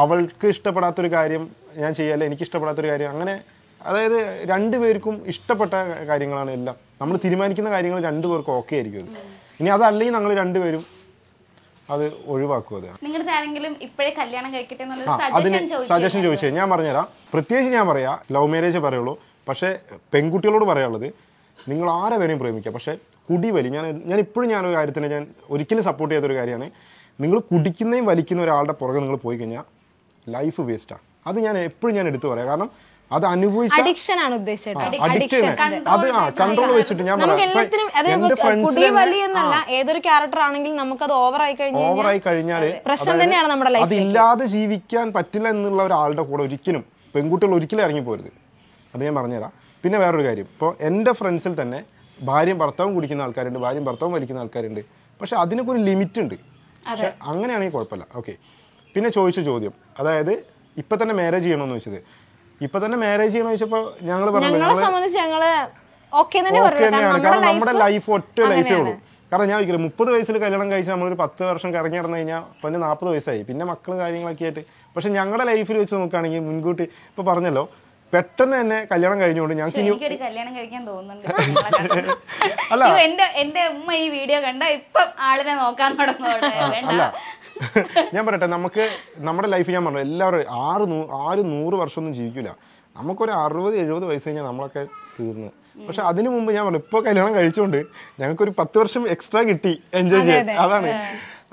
അവൾക്ക് ഇഷ്ടപ്പെടാത്തൊരു കാര്യം ഞാൻ ചെയ്യല്ല എനിക്ക് ഇഷ്ടപ്പെടാത്തൊരു കാര്യം. അങ്ങനെ അതായത് രണ്ടുപേർക്കും ഇഷ്ടപ്പെട്ട കാര്യങ്ങളാണ് എല്ലാം. നമ്മൾ തീരുമാനിക്കുന്ന കാര്യങ്ങൾ രണ്ടുപേർക്കും ഓക്കെ ആയിരിക്കും. ഇനി അതല്ലെങ്കിൽ ഞങ്ങൾ രണ്ടുപേരും അത് ഒഴിവാക്കും അത്. അതിന് സജഷൻ ചോദിച്ചു. ഞാൻ പറഞ്ഞുതരാം. പ്രത്യേകിച്ച് ഞാൻ പറയാം ലവ് മാരേജ് പറയുള്ളൂ. പക്ഷേ പെൺകുട്ടികളോട് പറയാനുള്ളത് നിങ്ങൾ ആരെ വേണേലും പ്രേമിക്കാം. പക്ഷേ കുടി വലി ഞാൻ ഞാൻ ഇപ്പോഴും ഞാനൊരു കാര്യത്തിന് ഞാൻ ഒരിക്കലും സപ്പോർട്ട് ചെയ്തൊരു കാര്യമാണ്. നിങ്ങൾ കുടിക്കുന്നതും വലിക്കുന്ന ഒരാളുടെ പുറകെ നിങ്ങൾ പോയി കഴിഞ്ഞാൽ ലൈഫ് വേസ്റ്റാണ് അത് ഞാൻ എപ്പോഴും ഞാൻ എടുത്തു പറയാം. കാരണം അത് അഡിക്ഷൻ ആണ് ഉദ്ദേശിച്ചത്. അത് ആ കൺട്രോൾ വെച്ചിട്ട് ഞാൻ നമുക്ക് പറയാം. എല്ലാത്തിനും അത് എന്റെ ഫ്രണ്ട്സ് കുടി വലി എന്നല്ല ഏതൊരു ക്യാരക്ടർ ആണെങ്കിലും നമുക്കത് ഓവർ ആയി കഴിഞ്ഞാൽ ഓവറായി കഴിഞ്ഞാൽ പ്രശ്നം തന്നെയാണ് നമ്മുടെ ലൈഫ് അതില്ലാതെ ജീവിക്കാൻ പറ്റില്ല എന്നുള്ള ഒരാളുടെ കൂടെ ഒരിക്കലും പെൺകുട്ടികൾ ഒരിക്കലും ഇറങ്ങി പോരുത്. അത് ഞാൻ പറഞ്ഞുതരാം. പിന്നെ വേറൊരു കാര്യം. ഇപ്പോൾ എന്റെ ഫ്രണ്ട്സിൽ തന്നെ ഭാര്യയും ഭർത്താവും കുടിക്കുന്ന ആൾക്കാരുണ്ട് ഭാര്യയും ഭർത്താവും വലിക്കുന്ന ആൾക്കാരുണ്ട്. പക്ഷെ അതിനൊക്കെ ഒരു ലിമിറ്റ് ഉണ്ട്. പക്ഷെ അങ്ങനെയാണെങ്കിൽ കുഴപ്പമില്ല. ഓക്കെ പിന്നെ ചോദിച്ച ചോദ്യം. അതായത് ഇപ്പൊ തന്നെ മാരേജ് ചെയ്യണമെന്ന് വെച്ചത് ഇപ്പൊ തന്നെ മാരേജ് ചെയ്യണമെന്ന് ചോദിച്ചപ്പോ ഞങ്ങൾ പറഞ്ഞു ഞങ്ങളെ സംബന്ധിച്ച് ഞങ്ങൾ ഓക്കെ തന്നെ ഓക്കെ പറയുള്ളൂ കാരണം നമ്മുടെ നമ്മുടെ ലൈഫ് ഒറ്റ ലൈഫേ ഉള്ളൂ. കാരണം ഞാൻ ഒരിക്കലും മുപ്പത് വയസ്സിൽ കല്യാണം കഴിച്ച് നമ്മളൊരു പത്ത് വർഷം കറങ്ങി നടന്നു കഴിഞ്ഞാൽ പിന്നെ നാൽപ്പത് വയസ്സായി. പിന്നെ മക്കളും കാര്യങ്ങളൊക്കെ ആയിട്ട്. പക്ഷെ ഞങ്ങളുടെ ലൈഫിൽ വെച്ച് നോക്കുകയാണെങ്കിൽ മുൻകൂട്ടി ഇപ്പൊ പറഞ്ഞല്ലോ പെട്ടെന്ന് തന്നെ കല്യാണം കഴിഞ്ഞുകൊണ്ട് ഞങ്ങൾക്ക് ഇനി കല്യാണം കഴിക്കാൻ തോന്നുന്നുണ്ട്. അല്ല. എന്റെ എന്റെ ഉമ്മ ഈ വീഡിയോ കണ്ട ഇപ്പം ആളിനെ നോക്കാൻ തുടങ്ങുന്നു ഞാൻ പറയട്ടെ നമുക്ക് നമ്മുടെ ലൈഫ് ഞാൻ പറഞ്ഞു എല്ലാവരും ആറ് നൂ ആറ് നൂറ് വർഷമൊന്നും ജീവിക്കില്ല നമുക്കൊരു അറുപത് എഴുപത് വയസ്സ് കഴിഞ്ഞാൽ നമ്മളൊക്കെ തീർന്നു. പക്ഷെ അതിനു മുമ്പ് ഞാൻ പറഞ്ഞു ഇപ്പോൾ കല്യാണം കഴിച്ചുകൊണ്ട് ഞങ്ങൾക്കൊരു പത്ത് വർഷം എക്സ്ട്രാ കിട്ടി എൻജോയ് ചെയ്യാൻ. അതാണ്.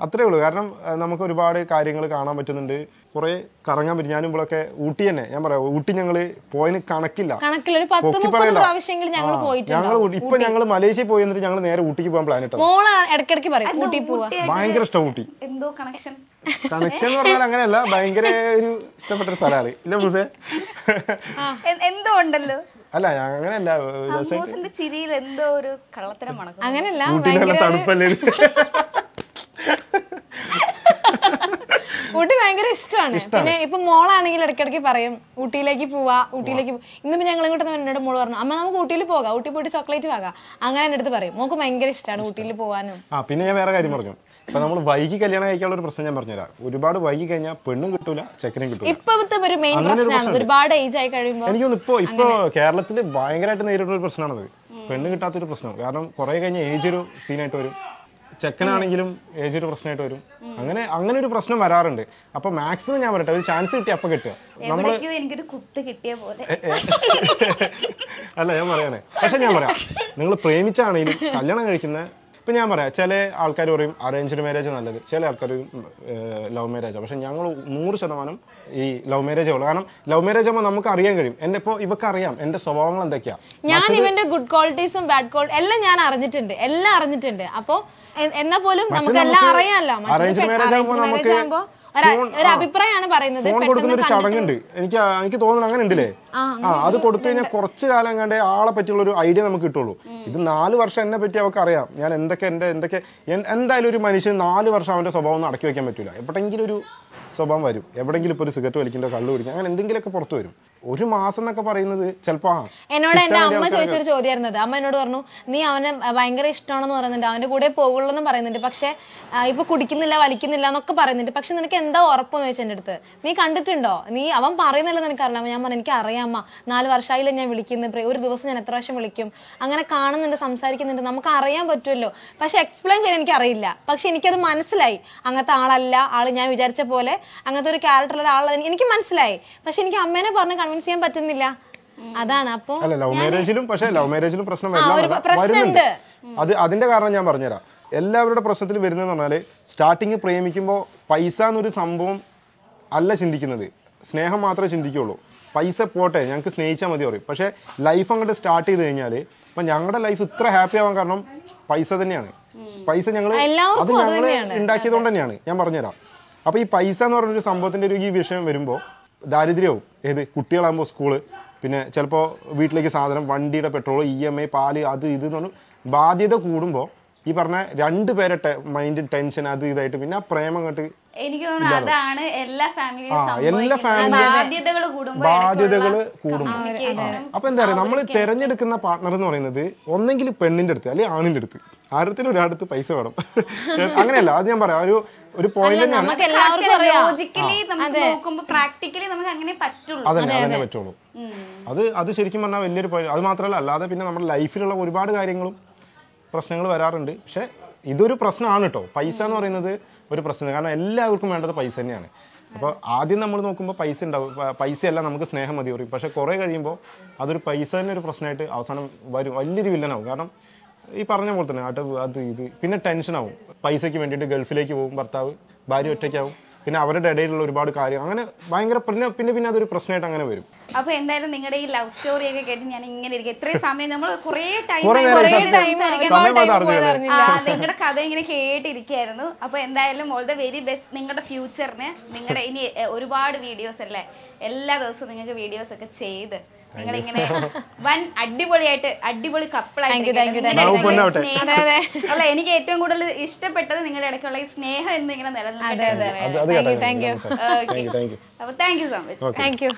അത്രേ ഉള്ളൂ. കാരണം നമുക്ക് ഒരുപാട് കാര്യങ്ങൾ കാണാൻ പറ്റുന്നുണ്ട്. കുറേ കറങ്ങാൻ പറ്റും ഞാനും ഇവളൊക്കെ ഊട്ടി തന്നെ. ഞാൻ പറയാം ഊട്ടി ഞങ്ങൾ പോയതിന് കണക്കില്ല. ഞങ്ങൾ ഇപ്പൊ ഞങ്ങൾ മലേഷ്യ പോയി എന്നിട്ട് ഞങ്ങൾ നേരെ ഊട്ടിക്ക് പോകാൻ പ്ലാൻ ഇട്ടത്. ഭയങ്കര ഇഷ്ടം ഊട്ടി. എന്തോ കണക്ഷൻ കണക്ഷൻ എന്ന് പറഞ്ഞാൽ അങ്ങനെയല്ല ഭയങ്കര ഒരു ഇഷ്ടപ്പെട്ട ഒരു സ്ഥലമാണ്. ഇല്ല ബുസേ എന്തോ ഉണ്ടല്ലോ? അല്ല അങ്ങനെയല്ല ചിരിയിൽ എന്തോ ഒരു കള്ളത്തരം അങ്ങനെയല്ല തണുപ്പല്ലേ ഊട്ടി ഭയങ്കര ഇഷ്ടമാണ് പിന്നെ ഇപ്പൊ മോളാണെങ്കിൽ ഇടയ്ക്കിടയ്ക്ക് പറയും ഊട്ടിയിലേക്ക് പോവാ ഊട്ടിയിലേക്ക് ഇന്നിപ്പോ ഞങ്ങൾ ഇങ്ങോട്ട് എന്നോട് മോൾ പറഞ്ഞു അമ്മ നമുക്ക് ഊട്ടിയിൽ പോകാം ഊട്ടി പോയിട്ട് ചോക്ലേറ്റ് വാങ്ങാം. അങ്ങനെ എന്റെ അടുത്ത് പറയും. മോക്ക് ഭയങ്കര ഇഷ്ടമാണ് ഊട്ടിയിൽ പോകാനും ആ പിന്നെ ഞാൻ വേറെ കാര്യം പറഞ്ഞു. ഇപ്പൊ നമ്മൾ വൈകി കല്യാണം കഴിക്കാനുള്ള ഒരു പ്രശ്നം ഞാൻ പറഞ്ഞുതരാം. ഒരുപാട് വൈകി കഴിഞ്ഞാൽ പെണ്ണും കിട്ടൂല ചെക്കനും കിട്ടൂല. ഇപ്പോഴത്തെ ഒരു മെയിൻ പ്രശ്നമാണ് ഒരുപാട് ഏജ് ആയി കഴിയുമ്പോൾ എനിക്ക് ഇപ്പോ ഇപ്പോ കേരളത്തിൽ ഭയങ്കരമായിട്ട് നേരിട്ടുള്ള ഒരു പ്രശ്നമാണത് പെണ്ണ് കിട്ടാത്തൊരു പ്രശ്നം കാരണം കുറെ കഴിഞ്ഞ ഏജ് ഒരു സീനായിട്ട് വരും. ചെക്കനാണെങ്കിലും ഏജ് ഒരു പ്രശ്നമായിട്ട് വരും. അങ്ങനെ അങ്ങനെ ഒരു പ്രശ്നം വരാറുണ്ട്. അപ്പൊ മാക്സിമം ഞാൻ പറയട്ടെ ഒരു ചാൻസ് കിട്ടി അപ്പൊ കിട്ടുക. നമ്മൾ അല്ല ഞാൻ പറയണേ. പക്ഷെ ഞാൻ പറയാം നിങ്ങൾ പ്രേമിച്ചാണെങ്കിലും കല്യാണം കഴിക്കുന്ന ഇപ്പൊ ഞാൻ പറയാം ചില ആൾക്കാർ പറയും അറേഞ്ച്ഡ് മാരേജ് നല്ലത്. ചില ആൾക്കാർ ലവ് മാരേജ് പക്ഷേ ഞങ്ങൾ നൂറ് ശതമാനം ഈ ലവ് മാരേജ് ഉള്ളു. കാരണം ലവ് മാരേജ് ആകുമ്പോൾ നമുക്ക് അറിയാൻ കഴിയും. എന്റെ ഇപ്പോൾ ഇവക്ക് അറിയാം എന്റെ സ്വഭാവങ്ങൾ എന്തൊക്കെയാണ് ഞാൻ ഇവന്റെ ഗുഡ് ക്വാളിറ്റീസും ബാഡ് ക്വാളിറ്റി എല്ലാം ഞാൻ അറിഞ്ഞിട്ടുണ്ട് എല്ലാം അറിഞ്ഞിട്ടുണ്ട്. അപ്പോൾ എന്നാൽ എന്നാ പോലും നമുക്ക് എല്ലാം അറിയാമല്ലോ അറേഞ്ച്ഡ് മാരേജ് ആകുമ്പോൾ നമുക്ക് ഒരു ഫോൺ- അഭിപ്രായമാണ് പറയുന്നത്. ഫോൺ കൊടുക്കുന്ന ഒരു ചടങ്ങുണ്ട്. എനിക്ക് എനിക്ക് തോന്നുന്നു അങ്ങനെ ഉണ്ടല്ലേ ആ അത് കൊടുത്തു കഴിഞ്ഞാൽ കുറച്ച് കാലം കണ്ടേ ആളെ പറ്റിയുള്ള ഒരു ഐഡിയ നമുക്ക് കിട്ടുള്ളൂ. ഇത് നാല് വർഷം എന്നെ പറ്റി അവർക്ക് അറിയാം. ഞാൻ എന്തൊക്കെ എന്റെ എന്തൊക്കെ എന്തായാലും ഒരു മനുഷ്യൻ നാല് വർഷം അവന്റെ സ്വഭാവം ഒന്നും അടക്കി വെക്കാൻ പറ്റില്ല എവിടെയെങ്കിലും ഒരു സ്വഭാവം വരും. എവിടെങ്കിലും ഇപ്പോൾ ഒരു സിഗരറ്റ് വലിക്കണ്ടോ കള്ളു കുടിക്കുക അങ്ങനെ എന്തെങ്കിലുമൊക്കെ പുറത്തു വരും. ഒരു മാസം എന്നൊക്കെ പറയുന്നത് ചിലപ്പോ എന്നോട് എന്റെ അമ്മ ചോദിച്ചൊരു ചോദ്യമായിരുന്നത് അമ്മ എന്നോട് പറഞ്ഞു നീ അവനെ ഭയങ്കര ഇഷ്ടമാണെന്ന് പറയുന്നുണ്ട്. അവന്റെ കൂടെ പോകുള്ളൂ എന്ന് പറയുന്നുണ്ട്. പക്ഷെ ഇപ്പൊ കുടിക്കുന്നില്ല വലിക്കുന്നില്ല എന്നൊക്കെ പറയുന്നുണ്ട്. പക്ഷെ നിനക്ക് എന്താ ഉറപ്പെന്ന് ചോദിച്ചു എന്റെ അടുത്ത്. നീ കണ്ടിട്ടുണ്ടോ? നീ അവൻ പറയുന്നില്ല നിനക്ക് അറിയാം ഞാൻ പറഞ്ഞു എനിക്ക് അറിയാമ്മ നാല് വർഷമായില്ല ഞാൻ വിളിക്കുന്നത് ഒരു ദിവസം ഞാൻ എത്ര പ്രാവശ്യം വിളിക്കും? അങ്ങനെ കാണുന്നുണ്ട് സംസാരിക്കുന്നുണ്ട്. നമുക്ക് അറിയാൻ പറ്റുമല്ലോ. പക്ഷെ എക്സ്പ്ലെയിൻ ചെയ്യാൻ എനിക്ക് അറിയില്ല പക്ഷെ എനിക്കത് മനസ്സിലായി. അങ്ങനത്തെ ആളല്ല. ആൾ ഞാൻ വിചാരിച്ച പോലെ അങ്ങനത്തെ ഒരു ക്യാരക്ടറുള്ള ആളല്ല എനിക്ക് മനസ്സിലായി. പക്ഷെ എനിക്ക് അമ്മേനെ പറഞ്ഞ് കൺവിൻസ് ചെയ്യാൻ പറ്റുന്നില്ല. അതാണ് അപ്പൊ അല്ല ലവ് മാരേജിലും പക്ഷേ ലവ് മാരേജിലും പ്രശ്നം. വരുന്നുണ്ട്. അത് അതിന്റെ കാരണം ഞാൻ പറഞ്ഞുതരാം. എല്ലാവരുടെ പ്രശ്നത്തിൽ വരുന്നതെന്ന് പറഞ്ഞാൽ സ്റ്റാർട്ടിങ് പ്രേമിക്കുമ്പോൾ പൈസ എന്നൊരു സംഭവം അല്ല ചിന്തിക്കുന്നത്. സ്നേഹം മാത്രമേ ചിന്തിക്കുള്ളൂ. പൈസ പോട്ടെ ഞങ്ങൾക്ക് സ്നേഹിച്ചാൽ മതി പറയും. പക്ഷേ ലൈഫ് അങ്ങോട്ട് സ്റ്റാർട്ട് ചെയ്ത് കഴിഞ്ഞാൽ ഇപ്പം ഞങ്ങളുടെ ലൈഫ് ഇത്ര ഹാപ്പി ആവാൻ കാരണം പൈസ തന്നെയാണ്. പൈസ ഞങ്ങൾ അത് ഞങ്ങൾ ഉണ്ടാക്കിയത് കൊണ്ട് തന്നെയാണ്. ഞാൻ പറഞ്ഞുതരാം. അപ്പോൾ ഈ പൈസ എന്ന് പറഞ്ഞൊരു സംഭവത്തിന്റെ ഒരു ഈ വിഷയം വരുമ്പോൾ ദാരിദ്ര്യവും. ഏത്? കുട്ടികളാകുമ്പോൾ സ്കൂൾ പിന്നെ ചിലപ്പോൾ വീട്ടിലേക്ക് സാധനം വണ്ടിയുടെ പെട്രോൾ ഇ എം ഐ പാൽ അത് ഇത് എന്ന് പറഞ്ഞു ബാധ്യത കൂടുമ്പോൾ ഈ പറഞ്ഞ രണ്ട് പേരെ മൈൻഡ് ടെൻഷൻ അത് ഇതായിട്ട് പിന്നെ ആ പ്രേമം കണ്ട് എനിക്ക് തോന്നുന്നു അതാണ് എല്ലാ ആ ഫാമിലിയിലും എല്ലാ ഫാമിലി ബാധ്യതകൾ കൂടുമ്പോൾ അപ്പൊ എന്താ പറയുക നമ്മൾ തിരഞ്ഞെടുക്കുന്ന പാർട്ണർ എന്ന് പറയുന്നത് ഒന്നെങ്കിൽ പെണ്ണിന്റെ അടുത്ത് അല്ലെങ്കിൽ ആണിന്റെ അടുത്ത്. ആരത്തിന് ഒരാടുത്ത് പൈസ വേണം. അങ്ങനെയല്ല അത് ഞാൻ പറയാം. ഒരു ഒരു പോയിന്റ് തന്നെയാണ്. എല്ലാവർക്കും അറിയാം. ലോജിക്കലി നമുക്ക് നോക്കുമ്പോൾ പ്രാക്ടിക്കലി നമുക്ക് അങ്ങനെ പറ്റുള്ളൂ. അതന്നെ അതന്നെ പറ്റുള്ളൂ. അത് അത് ശരിക്കും പറഞ്ഞാൽ വലിയൊരു പോയിന്റ് അത് മാത്രമല്ല അല്ലാതെ പിന്നെ നമ്മുടെ ലൈഫിലുള്ള ഒരുപാട് കാര്യങ്ങളും പ്രശ്നങ്ങൾ വരാറുണ്ട്. പക്ഷേ ഇതൊരു പ്രശ്നമാണ് കേട്ടോ പൈസ എന്ന് പറയുന്നത് ഒരു പ്രശ്നം കാരണം എല്ലാവർക്കും വേണ്ടത് പൈസ തന്നെയാണ്. അപ്പോൾ ആദ്യം നമ്മൾ നോക്കുമ്പോൾ പൈസ ഉണ്ടാവും. പൈസയല്ല നമുക്ക് സ്നേഹം മതി പറയും. പക്ഷേ കുറേ കഴിയുമ്പോൾ അതൊരു പൈസ തന്നെ ഒരു പ്രശ്നമായിട്ട് അവസാനം വരും. വലിയൊരു വില്ലനാവും. കാരണം ഈ പറഞ്ഞ പോലെ തന്നെ അത് അത് ഇത്. പിന്നെ ടെൻഷനാവും. പൈസയ്ക്ക് വേണ്ടിയിട്ട് ഗൾഫിലേക്ക് പോകും. ഭർത്താവ് ഭാര്യ ഒറ്റയ്ക്കാവും. പിന്നെ അവരുടെ ഇടയിലുള്ള ഒരുപാട് കാര്യം അങ്ങനെ ഭയങ്കര പിന്നെ പിന്നെ പിന്നെ അതൊരു പ്രശ്നമായിട്ട് അങ്ങനെ വരും. അപ്പൊ എന്തായാലും നിങ്ങളുടെ ഈ ലവ് സ്റ്റോറി ഒക്കെ കേട്ട് ഞാൻ ഇങ്ങനെ ഇരിക്കും. ഇത്രയും സമയം നമ്മൾ കുറേ ടൈം. നിങ്ങളുടെ കഥ ഇങ്ങനെ കേട്ടിരിക്കായിരുന്നു. അപ്പൊ എന്തായാലും ഓൾ ദ വെരി ബെസ്റ്റ് നിങ്ങളുടെ ഫ്യൂച്ചറിന് നിങ്ങളുടെ ഇനി ഒരുപാട് വീഡിയോസ് അല്ലേ? എല്ലാ ദിവസവും നിങ്ങൾക്ക് വീഡിയോസ് ഒക്കെ ചെയ്ത് വൻ അടിപൊളിയായിട്ട് അടിപൊളി. എനിക്ക് ഏറ്റവും കൂടുതൽ ഇഷ്ടപ്പെട്ടത് നിങ്ങളുടെ ഇടയ്ക്കുള്ള ഈ സ്നേഹം എന്ന് ഇങ്ങനെ അപ്പൊ thank you so much thank you